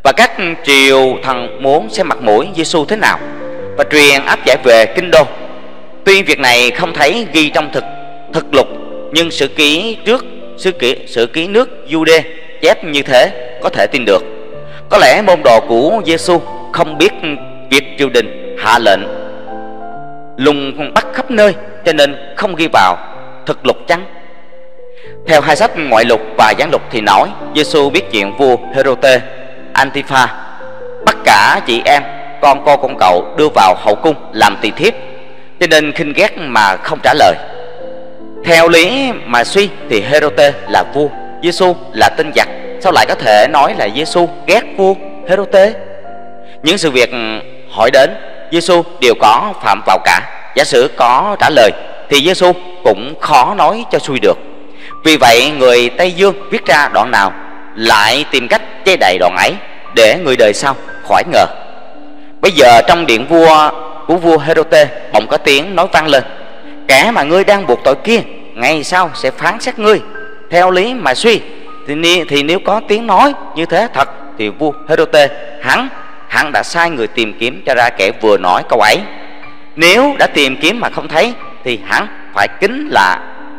Và các triều thần muốn xem mặt mũi Giêsu thế nào và truyền áp giải về kinh đô tuy việc này không thấy ghi trong thực thực lục, nhưng sử ký trước sử ký sử ký nước Jude chép như thế có thể tin được. Có lẽ môn đồ của Giêsu không biết việc triều đình hạ lệnh lùng bắt khắp nơi, cho nên không ghi vào thực lục chăng? Theo hai sách ngoại lục và gián lục thì nói Giêsu biết chuyện vua Herote Antifa, bắt cả chị em, con cô con cậu đưa vào hậu cung làm tỳ thiếp cho nên khinh ghét mà không trả lời. Theo lý mà suy thì Herote là vua Giêsu là tinh giặc. Sao lại có thể nói là Giêsu ghét vua Herote những sự việc hỏi đến Giêsu đều có phạm vào cả. Giả sử có trả lời, thì Giêsu cũng khó nói cho xuôi được. Vì vậy, người Tây Dương viết ra đoạn nào lại tìm cách che đậy đoạn ấy để người đời sau khỏi ngờ. Bây giờ trong điện vua của vua Herote bỗng có tiếng nói vang lên. Kẻ mà ngươi đang buộc tội kia ngày sau sẽ phán xét ngươi. Theo lý mà suy thì, thì nếu có tiếng nói như thế thật thì vua Herote hắn hắn đã sai người tìm kiếm cho ra kẻ vừa nói câu ấy. Nếu đã tìm kiếm mà không thấy thì hắn phải kính là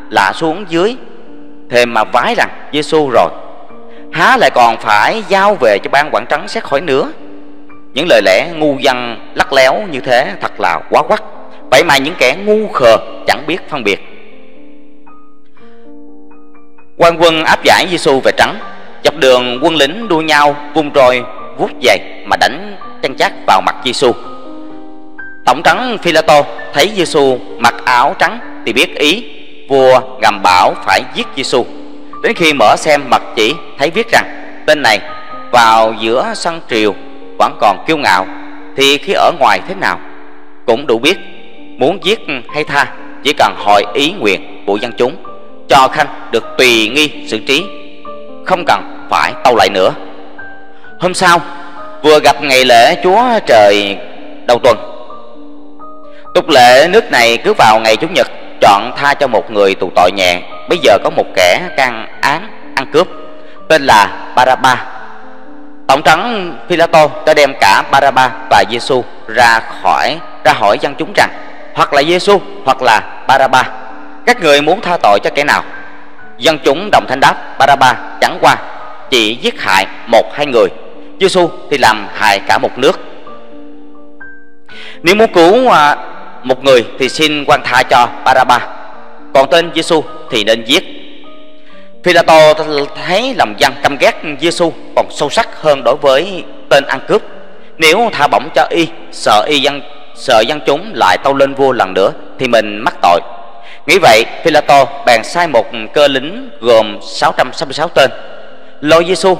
lạ xuống dưới thêm mà vái rằng Giêsu rồi. Há lại còn phải giao về cho ban quản trắng xét hỏi nữa những lời lẽ ngu dằn lắc léo như thế thật là quá quắc. Vậy mà những kẻ ngu khờ chẳng biết phân biệt. Quan quân áp giải Giêsu về trắng dọc đường quân lính đua nhau vung roi vuốt giày mà đánh chân chát vào mặt Giêsu tổng trắng Philato thấy Giêsu mặc áo trắng thì biết ý, vua ngầm bảo phải giết Giêsu đến khi mở xem mật chỉ, thấy viết rằng, tên này vào giữa sân triều vẫn còn kiêu ngạo, thì khi ở ngoài thế nào cũng đủ biết muốn giết hay tha, chỉ cần hỏi ý nguyện của dân chúng, cho khanh được tùy nghi xử trí, không cần phải tâu lại nữa. Hôm sau, vừa gặp ngày lễ chúa trời đầu tuần, tục lệ nước này cứ vào ngày chủ nhật chọn tha cho một người tù tội nhẹ. Bây giờ có một kẻ can án ăn cướp, tên là Baraba tổng trấn Philato đã đem cả Baraba và Giêsu ra khỏi, ra hỏi dân chúng rằng, hoặc là Giêsu hoặc là Baraba, các người muốn tha tội cho kẻ nào? Dân chúng đồng thanh đáp, Baraba chẳng qua chỉ giết hại một hai người Giêsu thì làm hại cả một nước. Nếu muốn cứu à, một người thì xin quan tha cho Baraba, còn tên Giêsu thì nên giết. Pilato thấy lòng dân căm ghét Giêsu còn sâu sắc hơn đối với tên ăn cướp. Nếu tha bổng cho y sợ y dân sợ dân chúng lại tâu lên vua lần nữa thì mình mắc tội. Nghĩ vậy Pilato bèn sai một cơ lính gồm 666 tên. Lôi Giêsu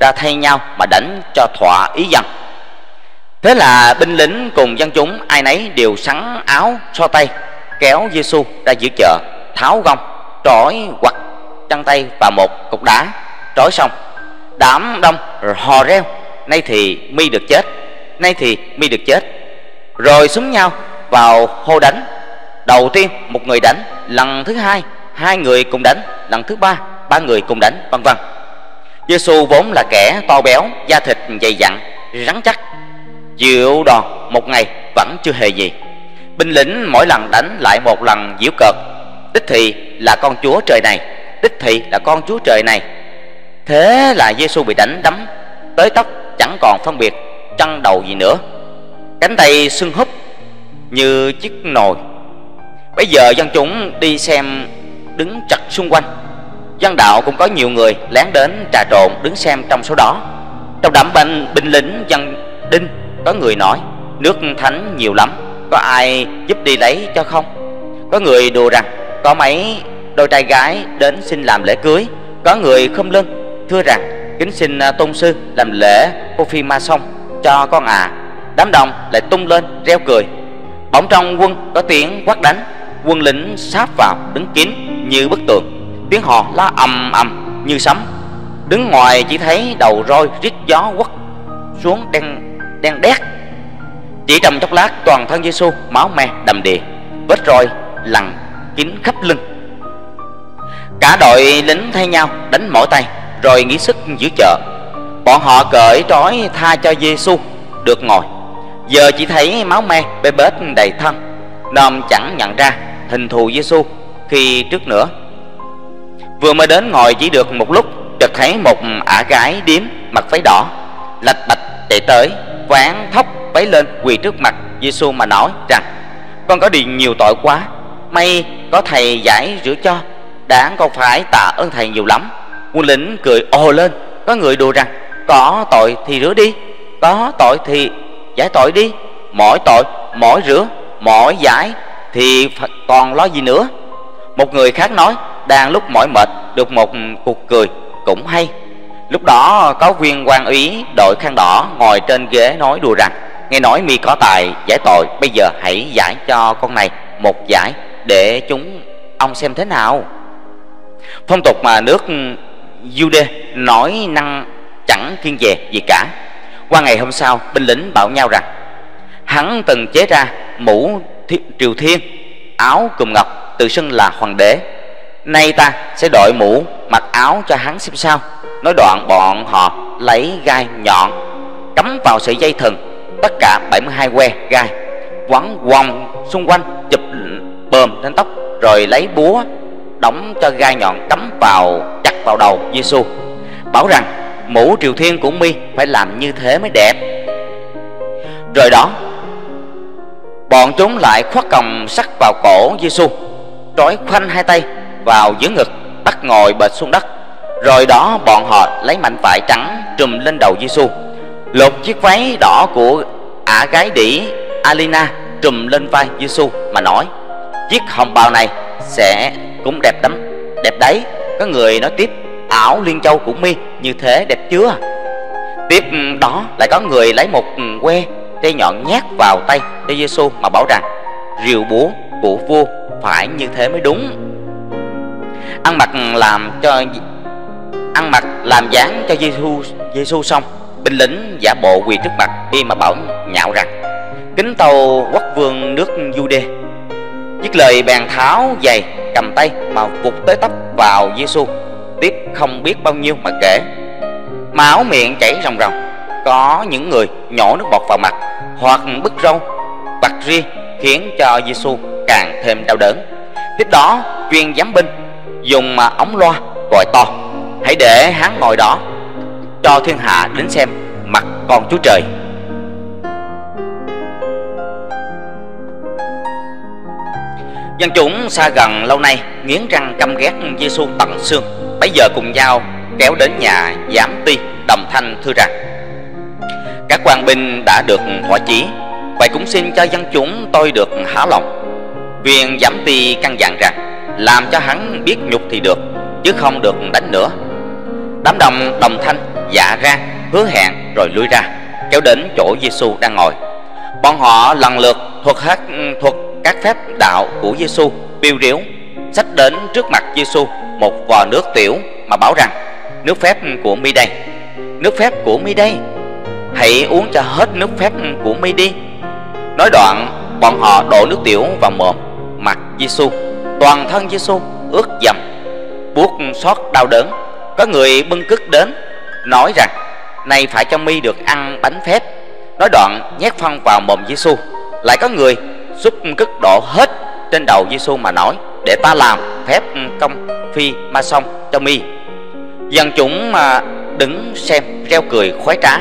ra thay nhau mà đánh cho thỏa ý dân. Thế là binh lính cùng dân chúng ai nấy đều sắn áo so tay Kéo Giêsu ra giữa chợ Tháo gông, trói quặt chân tay và một cục đá. Trói xong, Đám đông hò reo, Nay thì mi được chết, Nay thì mi được chết. Rồi súng nhau vào hô đánh. Đầu tiên một người đánh, Lần thứ hai hai người cùng đánh, Lần thứ ba ba người cùng đánh, vân vân. Giêsu vốn là kẻ to béo, Da thịt dày dặn, rắn chắc, Chịu đòn một ngày vẫn chưa hề gì. Binh lính mỗi lần đánh lại một lần diễu cợt, Đích thị là con chúa trời này. Đích thị là con chúa trời này. Thế là Giêsu bị đánh đấm Tới tóc chẳng còn phân biệt chân đầu gì nữa. Cánh tay sưng húp như chiếc nồi. Bây giờ dân chúng đi xem đứng chặt xung quanh. Dân đạo cũng có nhiều người lén đến trà trộn đứng xem trong số đó. Trong đám binh, binh lính dân đinh có người nói Nước thánh nhiều lắm Có ai giúp đi lấy cho không? Có người đùa rằng Có mấy đôi trai gái đến xin làm lễ cưới. Có người không lưng, Thưa rằng, kính xin à, tôn sư làm lễ cô phi ma xong cho con à. Đám đông lại tung lên, reo cười. Bỗng trong quân có tiếng quát đánh, Quân lính sáp vào, đứng kín như bức tường. Tiếng hò lá ầm ầm như sấm. Đứng ngoài chỉ thấy đầu roi rít gió quất xuống đen đen đét. Chỉ trong chốc lát, toàn thân Giêsu máu me đầm đìa, Vết roi lằn kín khắp lưng. Cả đội lính thay nhau đánh mỏi tay, Rồi nghỉ sức giữa chợ. Bọn họ cởi trói tha cho Giêsu được ngồi. Giờ chỉ thấy máu me bê bết đầy thân Nôm chẳng nhận ra hình thù Giêsu khi trước nữa. Vừa mới đến ngồi chỉ được một lúc, Chợt thấy một ả gái điếm mặt váy đỏ, Lạch bạch chạy tới Ván thóc váy lên quỳ trước mặt Giêsu mà nói rằng, Con có đi nhiều tội quá, May có thầy giải rửa cho. Đáng con phải tạ ơn thầy nhiều lắm? Quân lĩnh cười ồ lên. Có người đùa rằng, Có tội thì rửa đi, Có tội thì giải tội đi. Mỗi tội, mỗi rửa, mỗi giải Thì còn lo gì nữa? Một người khác nói, Đang lúc mỏi mệt, được một cuộc cười cũng hay. Lúc đó có viên quan úy đội khăn đỏ ngồi trên ghế nói đùa rằng, Nghe nói mi có tài giải tội, Bây giờ hãy giải cho con này một giải Để chúng ông xem thế nào. Phong tục mà nước Jude nói năng chẳng kiên dè gì cả. Qua ngày hôm sau, binh lính bảo nhau rằng, Hắn từng chế ra mũ thi, triều thiên, Áo cùm ngọc, tự xưng là hoàng đế. Nay ta sẽ đội mũ, mặc áo cho hắn xem sao. Nói đoạn, bọn họ lấy gai nhọn, Cắm vào sợi dây thừng Tất cả 72 que gai Quấn vòng xung quanh, Chụp bờm lên tóc, Rồi lấy búa Đóng cho gai nhọn cắm vào chặt vào đầu Giêsu Bảo rằng mũ triều thiên của mi Phải làm như thế mới đẹp. Rồi đó Bọn chúng lại khoác còng sắt vào cổ Giêsu Trói khoanh hai tay vào dưới ngực Bắt ngồi bệt xuống đất. Rồi đó bọn họ lấy mảnh vải trắng trùm lên đầu Giêsu, lột chiếc váy đỏ của ả gái đỉ Alina trùm lên vai Giêsu mà nói: "Chiếc hồng bào này sẽ cũng đẹp lắm, đẹp đấy." Có người nói tiếp: "Ảo liên châu của mi như thế đẹp chưa?" Tiếp ừ, đó lại có người lấy một ừ, que cây nhọn nhát vào tay cho Giêsu mà bảo rằng: "Rìu búa của vua phải như thế mới đúng." Ăn mặc ừ, làm cho ăn mặc làm dáng cho Giêsu Giêsu xong binh lính giả bộ quỳ trước mặt đi mà bảo nhạo rằng kính tàu quốc vương nước Jude dứt lời bèn tháo giày, cầm tay mà vụt tới tấp vào Giêsu tiếp không biết bao nhiêu mà kể. Máu miệng chảy ròng ròng. Có những người nhổ nước bọt vào mặt, hoặc bứt râu, vặt riêng khiến cho Giêsu càng thêm đau đớn. Tiếp đó, chuyên giám binh dùng mà ống loa gọi to. Hãy để hắn ngồi đó, Cho thiên hạ đến xem mặt con Chúa Trời. Dân chúng xa gần lâu nay nghiến răng căm ghét Giêsu tận xương Bây giờ cùng nhau kéo đến nhà giám ti, đồng thanh thưa rằng, Các quan binh đã được thỏa chí Vậy cũng xin cho dân chúng tôi được há lòng. Viên giám ti căn dặn rằng, Làm cho hắn biết nhục thì được, Chứ không được đánh nữa. Đám đồng đồng thanh dạ ra, hứa hẹn rồi lui ra, kéo đến chỗ Giêsu đang ngồi. Bọn họ lần lượt thuật hết thuật các phép đạo của Giêsu biêu riếu, sách đến trước mặt Giêsu một vò nước tiểu mà bảo rằng nước phép của mi đây, nước phép của mi đây, hãy uống cho hết nước phép của mi đi. Nói đoạn, bọn họ đổ nước tiểu vào mồm mặt Giêsu, toàn thân Giêsu ướt dầm, buốt xót đau đớn. Có người bưng cức đến nói rằng nay phải cho mi được ăn bánh phép nói đoạn nhét phân vào mồm Giêsu lại có người xúc cất đổ hết trên đầu Giêsu mà nói, để ta làm phép công phi ma xong cho mi. Dân chúng mà đứng xem, reo cười, khoái trá.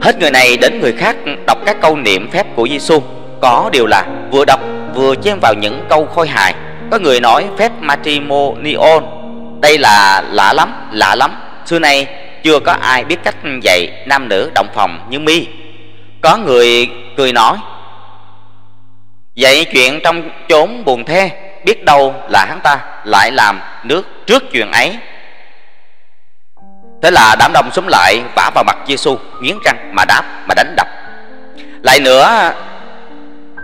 Hết người này đến người khác đọc các câu niệm phép của Giêsu có điều là vừa đọc, vừa chen vào những câu khôi hài. Có người nói phép matrimonial đây là lạ lắm lạ lắm. Xưa nay chưa có ai biết cách dạy nam nữ động phòng như mi. Có người cười nói vậy chuyện trong chốn buồn thê biết đâu là hắn ta lại làm nước trước chuyện ấy. Thế là đám đông xúm lại, vả vào mặt Giêsu nghiến răng mà đáp, mà đánh đập. Lại nữa,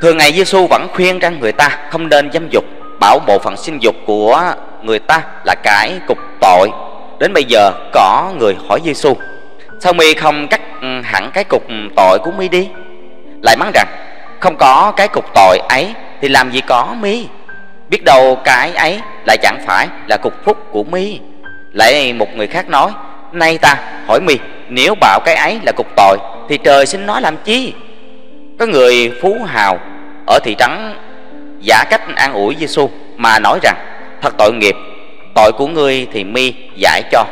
thường ngày Giêsu vẫn khuyên rằng người ta không nên dâm dục, bảo bộ phận sinh dục của người ta là cái cục tội. Đến bây giờ có người hỏi Giêsu Sao mi không cắt ừ, hẳn cái cục tội của mi đi? Lại mắng rằng không có cái cục tội ấy Thì làm gì có mi? Biết đâu cái ấy lại chẳng phải là cục phúc của mi. Lại một người khác nói Nay ta, hỏi mi, Nếu bảo cái ấy là cục tội Thì trời xin nói làm chi? Có người phú hào Ở thị trấn giả cách an ủi Giêsu Mà nói rằng, Thật tội nghiệp, tội của ngươi thì mi giải cho.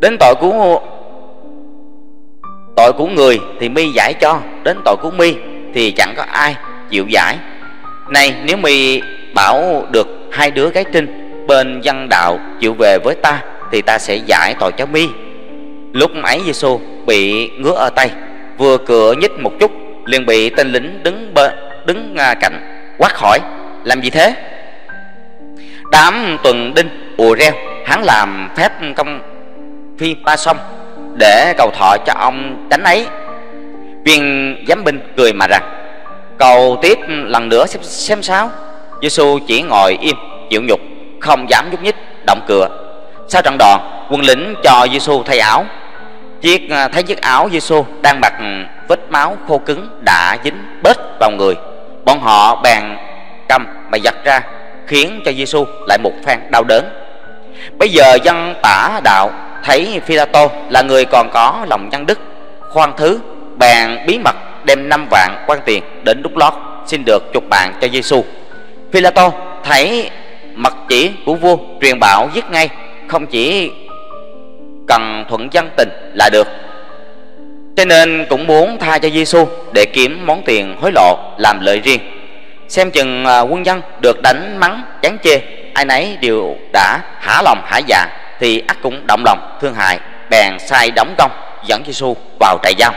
Đến tội của tội của người thì mi giải cho, đến tội của mi thì chẳng có ai chịu giải. Này, nếu mi bảo được hai đứa gái trinh bên dân đạo chịu về với ta, thì ta sẽ giải tội cho mi. Lúc ấy giêsu bị ngứa ở tay, vừa cửa nhích một chút, liền bị tên lính đứng bên, đứng à, cạnh quát hỏi, làm gì thế? Đám tuần đinh ùa reo, hắn làm phép công phi ba xong để cầu thọ cho ông tránh ấy. Viên giám binh cười mà rằng cầu tiếp lần nữa xem, xem sao. Giêsu chỉ ngồi im chịu nhục không dám nhúc nhích động cửa. Sau trận đòn quân lính cho giêsu thay áo. Chiếc à, thấy chiếc áo giêsu đang mặc ừ, vết máu khô cứng đã dính bết vào người. Bọn họ bèn cầm mà giật ra khiến cho Giêsu lại một phen đau đớn. Bây giờ dân tả đạo thấy Philato là người còn có lòng nhân đức, khoan thứ, bèn bí mật đem năm vạn quan tiền đến đúc lót xin được chục bạn cho Giêsu. Philato thấy mật chỉ của vua truyền bảo giết ngay, không chỉ cần thuận dân tình là được. Cho nên cũng muốn tha cho Giêsu để kiếm món tiền hối lộ làm lợi riêng xem chừng à, quân dân được đánh mắng chán chê ai nấy đều đã hả lòng hả dạ thì ắt cũng động lòng thương hại bèn sai đóng công dẫn Giêsu vào trại giam.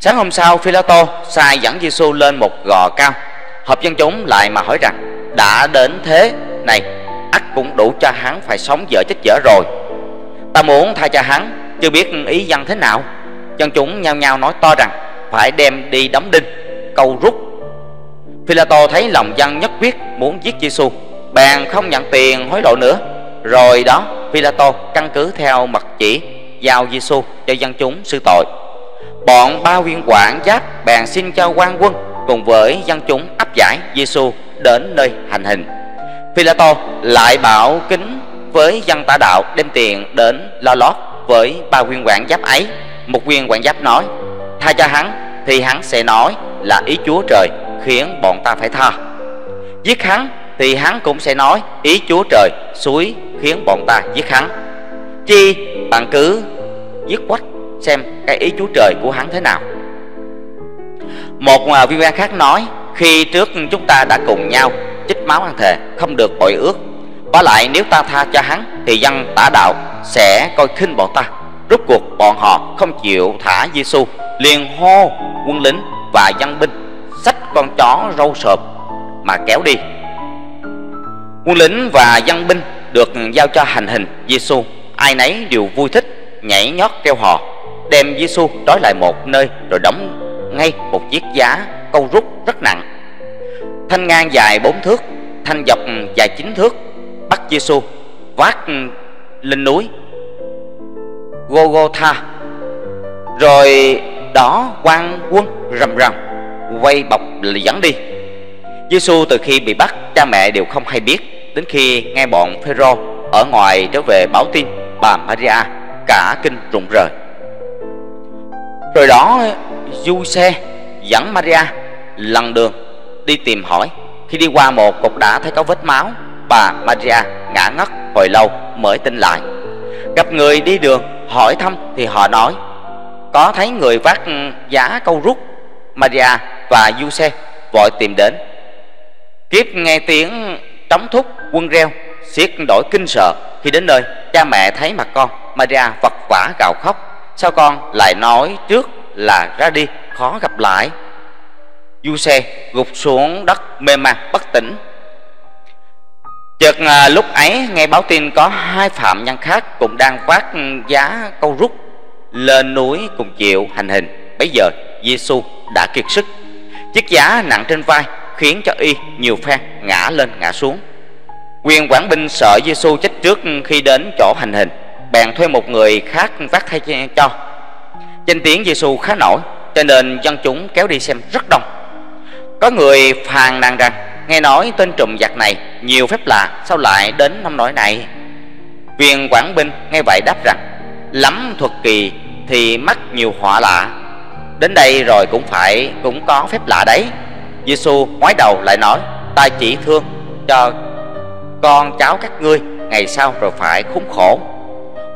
Sáng hôm sau Phila tô sai dẫn Giêsu lên một gò cao. Hợp dân chúng lại mà hỏi rằng đã đến thế này ắt cũng đủ cho hắn phải sống dở chết dở rồi. Ta muốn tha cho hắn chưa biết ý dân thế nào. Dân chúng nhao nhao nói to rằng phải đem đi đóng đinh câu rút. Philato thấy lòng dân nhất quyết muốn giết Giêsu, bèn không nhận tiền hối lộ nữa. Rồi đó, Pilato căn cứ theo mật chỉ giao Giêsu cho dân chúng sư tội. Bọn ba viên quản giáp bèn xin cho quan quân cùng với dân chúng áp giải Giêsu đến nơi hành hình. Pilato lại bảo kính với dân tả đạo đem tiền đến lo lót với ba viên quản giáp ấy. Một viên quản giáp nói: "Tha cho hắn thì hắn sẽ nói là ý Chúa Trời khiến bọn ta phải tha giết hắn thì hắn cũng sẽ nói ý chúa trời suối khiến bọn ta giết hắn. Chi bạn cứ giết quách, xem cái ý chúa trời của hắn thế nào. Một à, viên quan khác nói, khi trước chúng ta đã cùng nhau chích máu ăn thề, không được bội ước, Và lại nếu ta tha cho hắn, Thì dân tả đạo sẽ coi khinh bọn ta. Rốt cuộc bọn họ không chịu thả Giêsu liền hô quân lính và dân binh, xách con chó râu sợp mà kéo đi. Quân lính và dân binh được giao cho hành hình Giêsu ai nấy đều vui thích nhảy nhót kêu hò đem Giêsu trói lại một nơi rồi đóng ngay một chiếc giá câu rút rất nặng. Thanh ngang dài bốn thước, thanh dọc dài chín thước, bắt Giêsu vác lên núi Gogotha Rồi đó quan quân rầm rầm quay bọc dẫn đi. Giêsu từ khi bị bắt, cha mẹ đều không hay biết, đến khi nghe bọn Phêrô ở ngoài trở về báo tin, bà Maria cả kinh rụng rời. Rồi đó, du xe dẫn Maria lần đường đi tìm hỏi. Khi đi qua một cục đá thấy có vết máu, Bà Maria ngã ngất hồi lâu mới tin lại. Gặp người đi đường hỏi thăm thì họ nói, Có thấy người vác giá câu rút? Maria và du xe vội tìm đến. Kiếp nghe tiếng Tống thúc quân reo Xiết đổi kinh sợ. Khi đến nơi cha mẹ thấy mặt con Maria vật vã gào khóc. Sao con lại nói trước là ra đi khó gặp lại? Du xe gục xuống đất mê man bất tỉnh. Chợt à, lúc ấy nghe báo tin có hai phạm nhân khác cũng đang vác giá câu rút lên núi cùng chịu hành hình. Bấy giờ giêsu đã kiệt sức. Chiếc giá nặng trên vai khiến cho y nhiều phen ngã lên ngã xuống. Quyền quản binh sợ giêsu chết trước khi đến chỗ hành hình, bèn thuê một người khác vác thay cho. Danh tiếng giêsu khá nổi, cho nên dân chúng kéo đi xem rất đông. Có người phàn nàn rằng, nghe nói tên trùm giặc này nhiều phép lạ, sao lại đến năm nỗi này? Viên quản binh nghe vậy đáp rằng, lắm thuật kỳ thì mắc nhiều họa lạ. Đến đây rồi cũng phải, cũng có phép lạ đấy giêsu ngoái đầu lại nói, ta chỉ thương cho con cháu các ngươi, ngày sau rồi phải khốn khổ.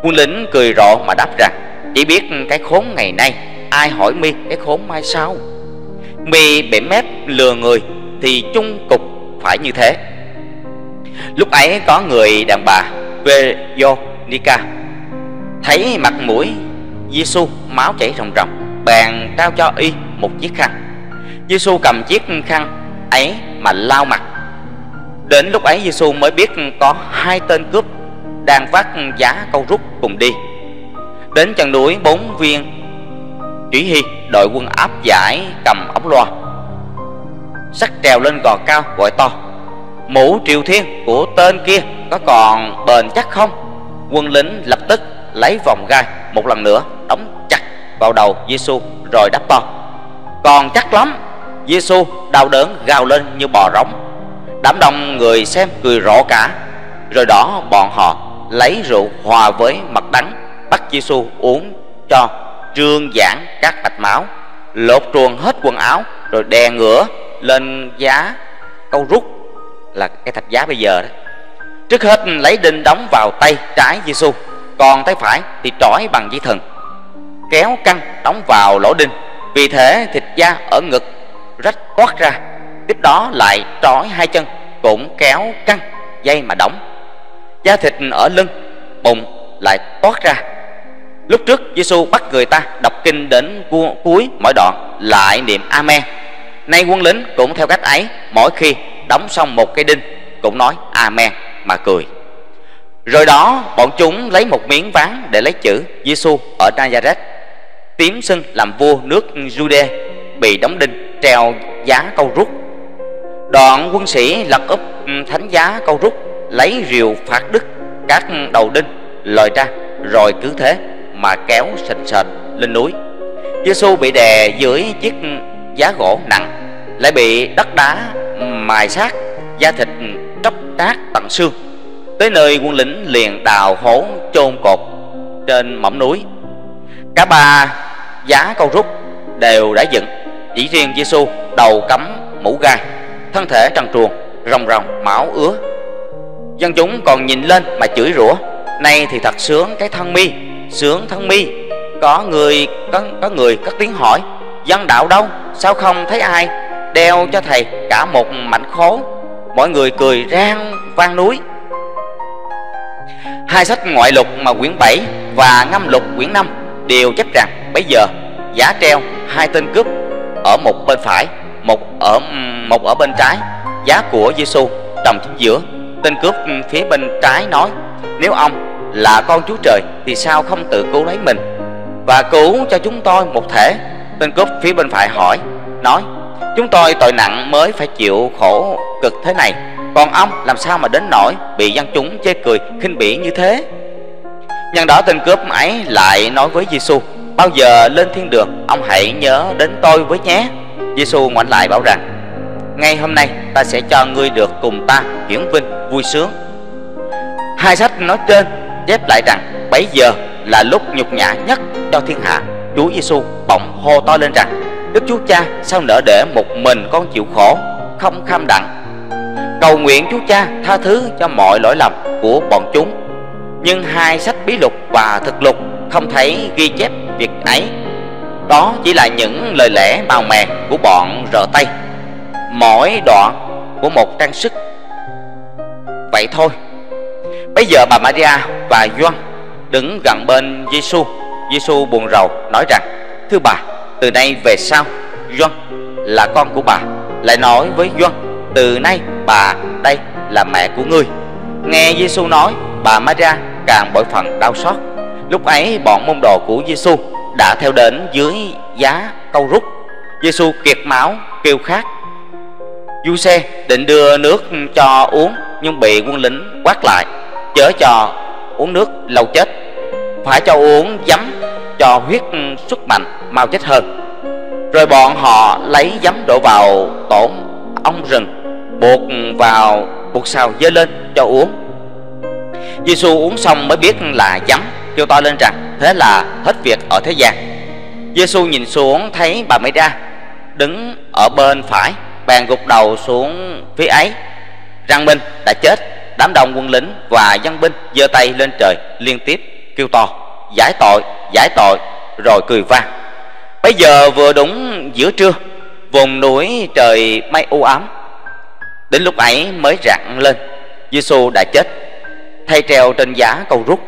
Quân lính cười rộ mà đáp rằng, chỉ biết cái khốn ngày nay, ai hỏi mi cái khốn mai sau? Mi bể mép lừa người thì chung cục phải như thế. Lúc ấy có người đàn bà Veronica thấy mặt mũi Giêsu máu chảy ròng ròng, bèn trao cho y một chiếc khăn. Giêsu cầm chiếc khăn ấy mà lau mặt. Đến lúc ấy Giêsu mới biết có hai tên cướp đang vác giá câu rút cùng đi. Đến chân núi, bốn viên Chỉ Hy, đội quân áp giải cầm ống loa. Sắc trèo lên gò cao, gọi to. Mũ triều thiên của tên kia có còn bền chắc không? Quân lính lập tức lấy vòng gai một lần nữa, đóng chặt vào đầu Giêsu rồi đáp to. Còn chắc lắm Giêsu đau đớn gào lên như bò rống Đám đông người xem cười rộ cả. Rồi đó bọn họ lấy rượu hòa với mật đắng, bắt Giêsu uống cho trương giãn các mạch máu, lột truồng hết quần áo, rồi đè ngửa lên giá câu rút, là cái thạch giá bây giờ đó. Trước hết lấy đinh đóng vào tay trái Giêsu còn tay phải thì trói bằng dây thừng, kéo căng đóng vào lỗ đinh. Vì thế thịt da ở ngực rách toát ra. Tiếp đó lại trói hai chân, cũng kéo căng dây mà đóng. Da thịt ở lưng, bụng lại toát ra. Lúc trước Giêsu bắt người ta đọc kinh đến cuối mỗi đoạn lại niệm Amen. Nay quân lính cũng theo cách ấy, mỗi khi đóng xong một cây đinh cũng nói Amen mà cười. Rồi đó bọn chúng lấy một miếng ván để lấy chữ Giêsu ở Nazareth tím xưng làm vua nước Jude bị đóng đinh trèo giá câu rút. Đoạn quân sĩ lật úp ừ, thánh giá câu rút, lấy rìu phạt đứt các đầu đinh lòi ra, rồi cứ thế mà kéo sình sệt lên núi. Giêsu bị đè dưới chiếc giá gỗ nặng, lại bị đất đá mài sát, da thịt tróc nát tận xương. Tới nơi quân lính liền đào hố chôn cột trên mỏm núi. Cả ba giá câu rút đều đã dựng chỉ riêng Giêsu đầu cắm mũ gai thân thể trần truồng rồng rồng máu ứa. Dân chúng còn nhìn lên mà chửi rủa nay thì thật sướng cái thân mi sướng thân mi. Có người có, có người cất tiếng hỏi dân đạo đâu? Sao không thấy ai đeo cho thầy cả một mảnh khố? Mọi người cười rang vang núi. Hai sách ngoại lục mà quyển 7 và ngâm lục quyển 5 đều chép rằng bây giờ giá treo hai tên cướp ở một bên phải, một ở một ở bên trái. Giá của Giêsu trồng chính giữa. Tên cướp phía bên trái nói, nếu ông là con Chúa Trời thì sao không tự cứu lấy mình? Và cứu cho chúng tôi một thể. Tên cướp phía bên phải hỏi, nói, chúng tôi tội nặng mới phải chịu khổ cực thế này. Còn ông làm sao mà đến nỗi bị dân chúng chê cười, khinh bỉ như thế? Nhân đó tên cướp ấy lại nói với Giêsu bao giờ lên thiên đường, ông hãy nhớ đến tôi với nhé. Giêsu ngoảnh lại bảo rằng, ngay hôm nay ta sẽ cho ngươi được cùng ta hiển vinh vui sướng. Hai sách nói trên chép lại rằng, bấy giờ là lúc nhục nhã nhất cho thiên hạ. Chúa Giêsu bỗng hô to lên rằng, Đức Chúa Cha, sao nỡ để một mình con chịu khổ, Không kham đặng? Cầu nguyện Chúa Cha tha thứ cho mọi lỗi lầm của bọn chúng. Nhưng hai sách bí lục và thực lục Không thấy ghi chép việc ấy Đó chỉ là những lời lẽ màu mè của bọn rợ Tây Mỗi đoạn của một trang sức Vậy thôi Bây giờ bà Maria và Doan đứng gần bên Giêsu. Giêsu buồn rầu nói rằng: "Thưa bà, từ nay về sau, Doan là con của bà." Lại nói với Doan: "Từ nay bà đây là mẹ của ngươi." Nghe Giêsu nói, bà Maria càng bội phần đau xót. Lúc ấy bọn môn đồ của Giêsu đã theo đến dưới giá câu rút. Giêsu kiệt máu kêu khát. Du xe định đưa nước cho uống nhưng bị quân lính quát lại, chớ cho uống nước lâu chết phải cho uống giấm cho huyết xuất mạnh mau chết hơn rồi bọn họ lấy giấm đổ vào tổn ong rừng buộc vào buộc xào dơ lên cho uống Giêsu uống xong mới biết là giấm kêu to lên rằng, thế là hết việc ở thế gian. Giêsu nhìn xuống, thấy bà Mỹ ra đứng ở bên phải bèn gục đầu xuống phía ấy. Răng minh đã chết, đám đông quân lính và dân binh giơ tay lên trời liên tiếp kêu to, giải tội giải tội! Rồi cười vang, bây giờ vừa đúng giữa trưa, vùng núi trời mây u ám. Đến lúc ấy mới rạng lên Giêsu đã chết, thay treo trên giá cầu rút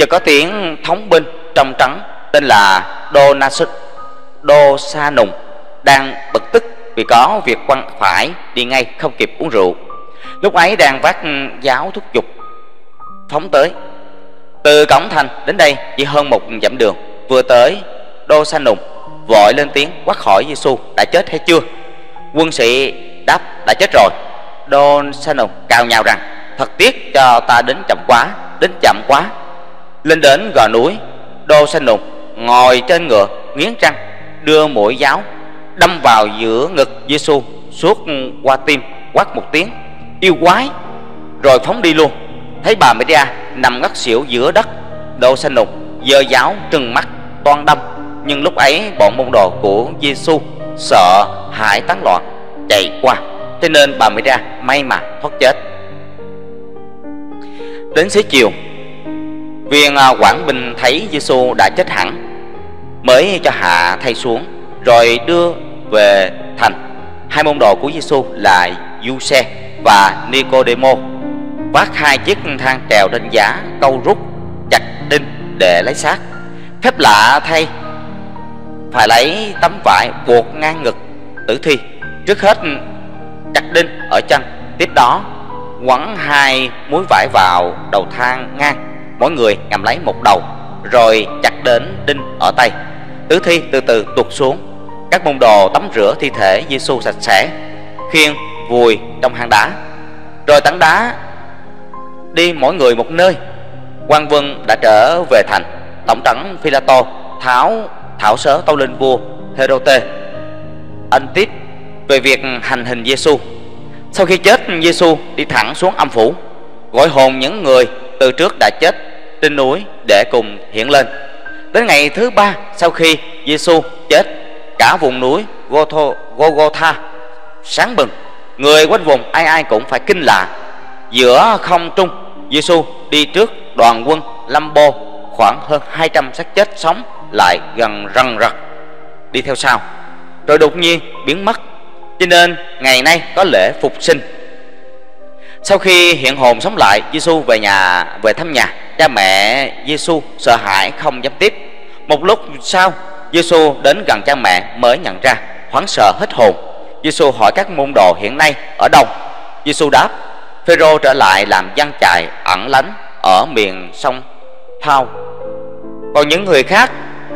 chợt có tiếng thống binh trong trắng tên là Đô Na Sức Đô Sa Nùng đang bực tức vì có việc quan phải đi ngay không kịp uống rượu. Lúc ấy đang vác giáo thúc giục phóng tới. Từ cổng thành đến đây chỉ hơn một dặm đường, vừa tới đô Sa nùng vội lên tiếng quát hỏi giêsu đã chết hay chưa? Quân sĩ đáp, đã chết rồi. Đô Sa nùng cào nhào rằng, thật tiếc cho ta đến chậm quá, đến chậm quá lên đến gò núi, đô xanh nục ngồi trên ngựa nghiến răng, đưa mũi giáo, đâm vào giữa ngực giêsu suốt qua tim, quát một tiếng, yêu quái! Rồi phóng đi luôn. Thấy bà Maria nằm ngất xỉu giữa đất, Đô xanh nục giơ giáo trừng mắt, toan đâm. Nhưng lúc ấy, bọn môn đồ của Giêsu sợ hãi tán loạn, chạy qua. Thế nên bà Maria may mà thoát chết. Đến xế chiều viên à, quản binh thấy Giêsu đã chết hẳn, mới cho hạ thay xuống, rồi đưa về thành. Hai môn đồ của Giêsu là Du-xe và Nicodemo. Vác hai chiếc thang trèo trên giá, câu rút, chặt đinh để lấy xác. Phép lạ thay, phải lấy tấm vải buộc ngang ngực, tử thi. Trước hết, chặt đinh ở chân, tiếp đó quấn hai muối vải vào đầu thang ngang mỗi người ngầm lấy một đầu, rồi chặt đến đinh ở tay. Tứ thi từ từ tuột xuống. Các môn đồ tắm rửa thi thể Giêsu sạch sẽ, khiêng, vùi trong hang đá. Rồi tảng đá đi mỗi người một nơi. Quan vân đã trở về thành tổng trấn philato tháo thảo sớ tâu lên vua herote. Anh tiếp về việc hành hình giêsu sau khi chết giêsu đi thẳng xuống âm phủ gọi hồn những người từ trước đã chết trên núi để cùng hiện lên. Đến ngày thứ ba sau khi giêsu chết cả vùng núi Gotho, Gogotha sáng bừng. Người quanh vùng ai ai cũng phải kinh lạ. Giữa không trung Giêsu đi trước đoàn quân lâm bô khoảng hơn 200 xác chết sống lại gần rần rật đi theo sau. Rồi đột nhiên biến mất. Cho nên ngày nay có lễ phục sinh sau khi hiện hồn sống lại Giêsu về nhà, về thăm nhà, cha mẹ Giêsu sợ hãi không dám tiếp. Một lúc sau Giêsu đến gần cha mẹ mới nhận ra, hoảng sợ hết hồn. Giêsu hỏi các môn đồ hiện nay ở đâu? Giêsu đáp, Phêrô trở lại làm dân chài ẩn lánh ở miền sông Thao. Còn những người khác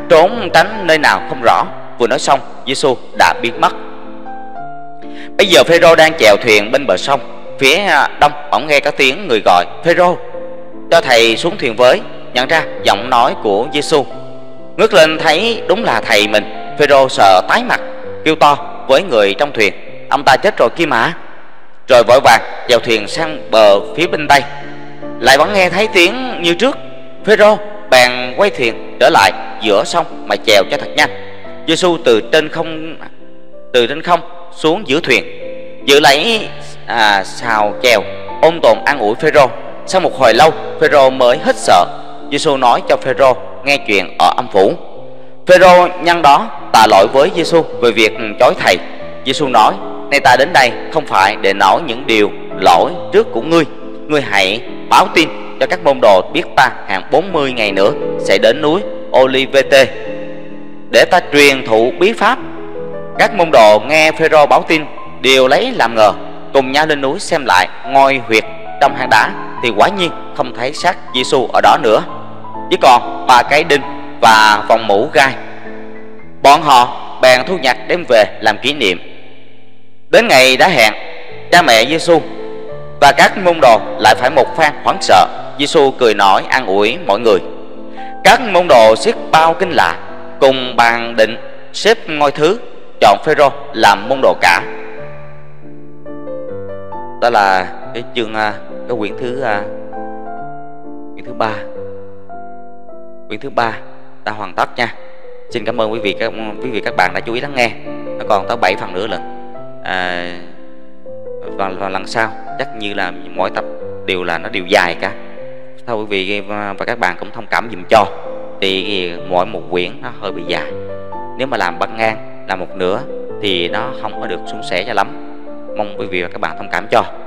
trốn tránh nơi nào không rõ. Vừa nói xong Giêsu đã biến mất. Bây giờ Phêrô đang chèo thuyền bên bờ sông phía à, đông, bỗng nghe có tiếng người gọi, Phêrô! Cho thầy xuống thuyền với, nhận ra giọng nói của Giêsu ngước lên thấy đúng là thầy mình. Phêrô sợ tái mặt, kêu to với người trong thuyền, ông ta chết rồi kia mà. Rồi vội vàng vào thuyền sang bờ phía bên tây lại vẫn nghe thấy tiếng như trước, Phêrô, bèn quay thuyền trở lại giữa sông mà chèo cho thật nhanh. Giêsu từ trên không, từ trên không xuống giữa thuyền, giữ lấy à, xào chèo. Ôm tồn an ủi Phêrô. Sau một hồi lâu Phêrô mới hết sợ. Giêsu nói cho Phêrô nghe chuyện ở âm phủ. Phêrô nhân đó tạ lỗi với Giêsu về việc chối thầy. Giêsu nói nay ta đến đây không phải để nói những điều lỗi trước của ngươi. Ngươi hãy báo tin cho các môn đồ biết ta hàng 40 ngày nữa sẽ đến núi Olivete để ta truyền thụ bí pháp. Các môn đồ nghe Phêrô báo tin đều lấy làm ngờ cùng nhau lên núi xem lại ngôi huyệt trong hang đá thì quả nhiên không thấy xác Giêsu ở đó nữa. Chỉ còn ba cái đinh và vòng mũ gai. Bọn họ bèn thu nhặt đem về làm kỷ niệm. Đến ngày đã hẹn, cha mẹ Giêsu và các môn đồ lại phải một phen hoảng sợ. Giêsu cười nói an ủi mọi người, các môn đồ siết bao kinh lạ, cùng bàn định xếp ngôi thứ chọn Phêrô làm môn đồ cả đó là cái chương à, cái quyển thứ à, quyển thứ ba. Quyển thứ ba đã hoàn tất nha. Xin cảm ơn quý vị các quý vị các bạn đã chú ý lắng nghe. Nó còn tới 7 phần nữa lần. À, và, và lần sau chắc như là mỗi tập đều là nó đều dài cả. Thôi quý vị à, và các bạn cũng thông cảm dùm cho. Thì mỗi một quyển nó hơi bị dài. Nếu mà làm băng ngang làm một nửa thì nó không có được suôn sẻ cho lắm mong quý vị và các bạn thông cảm cho.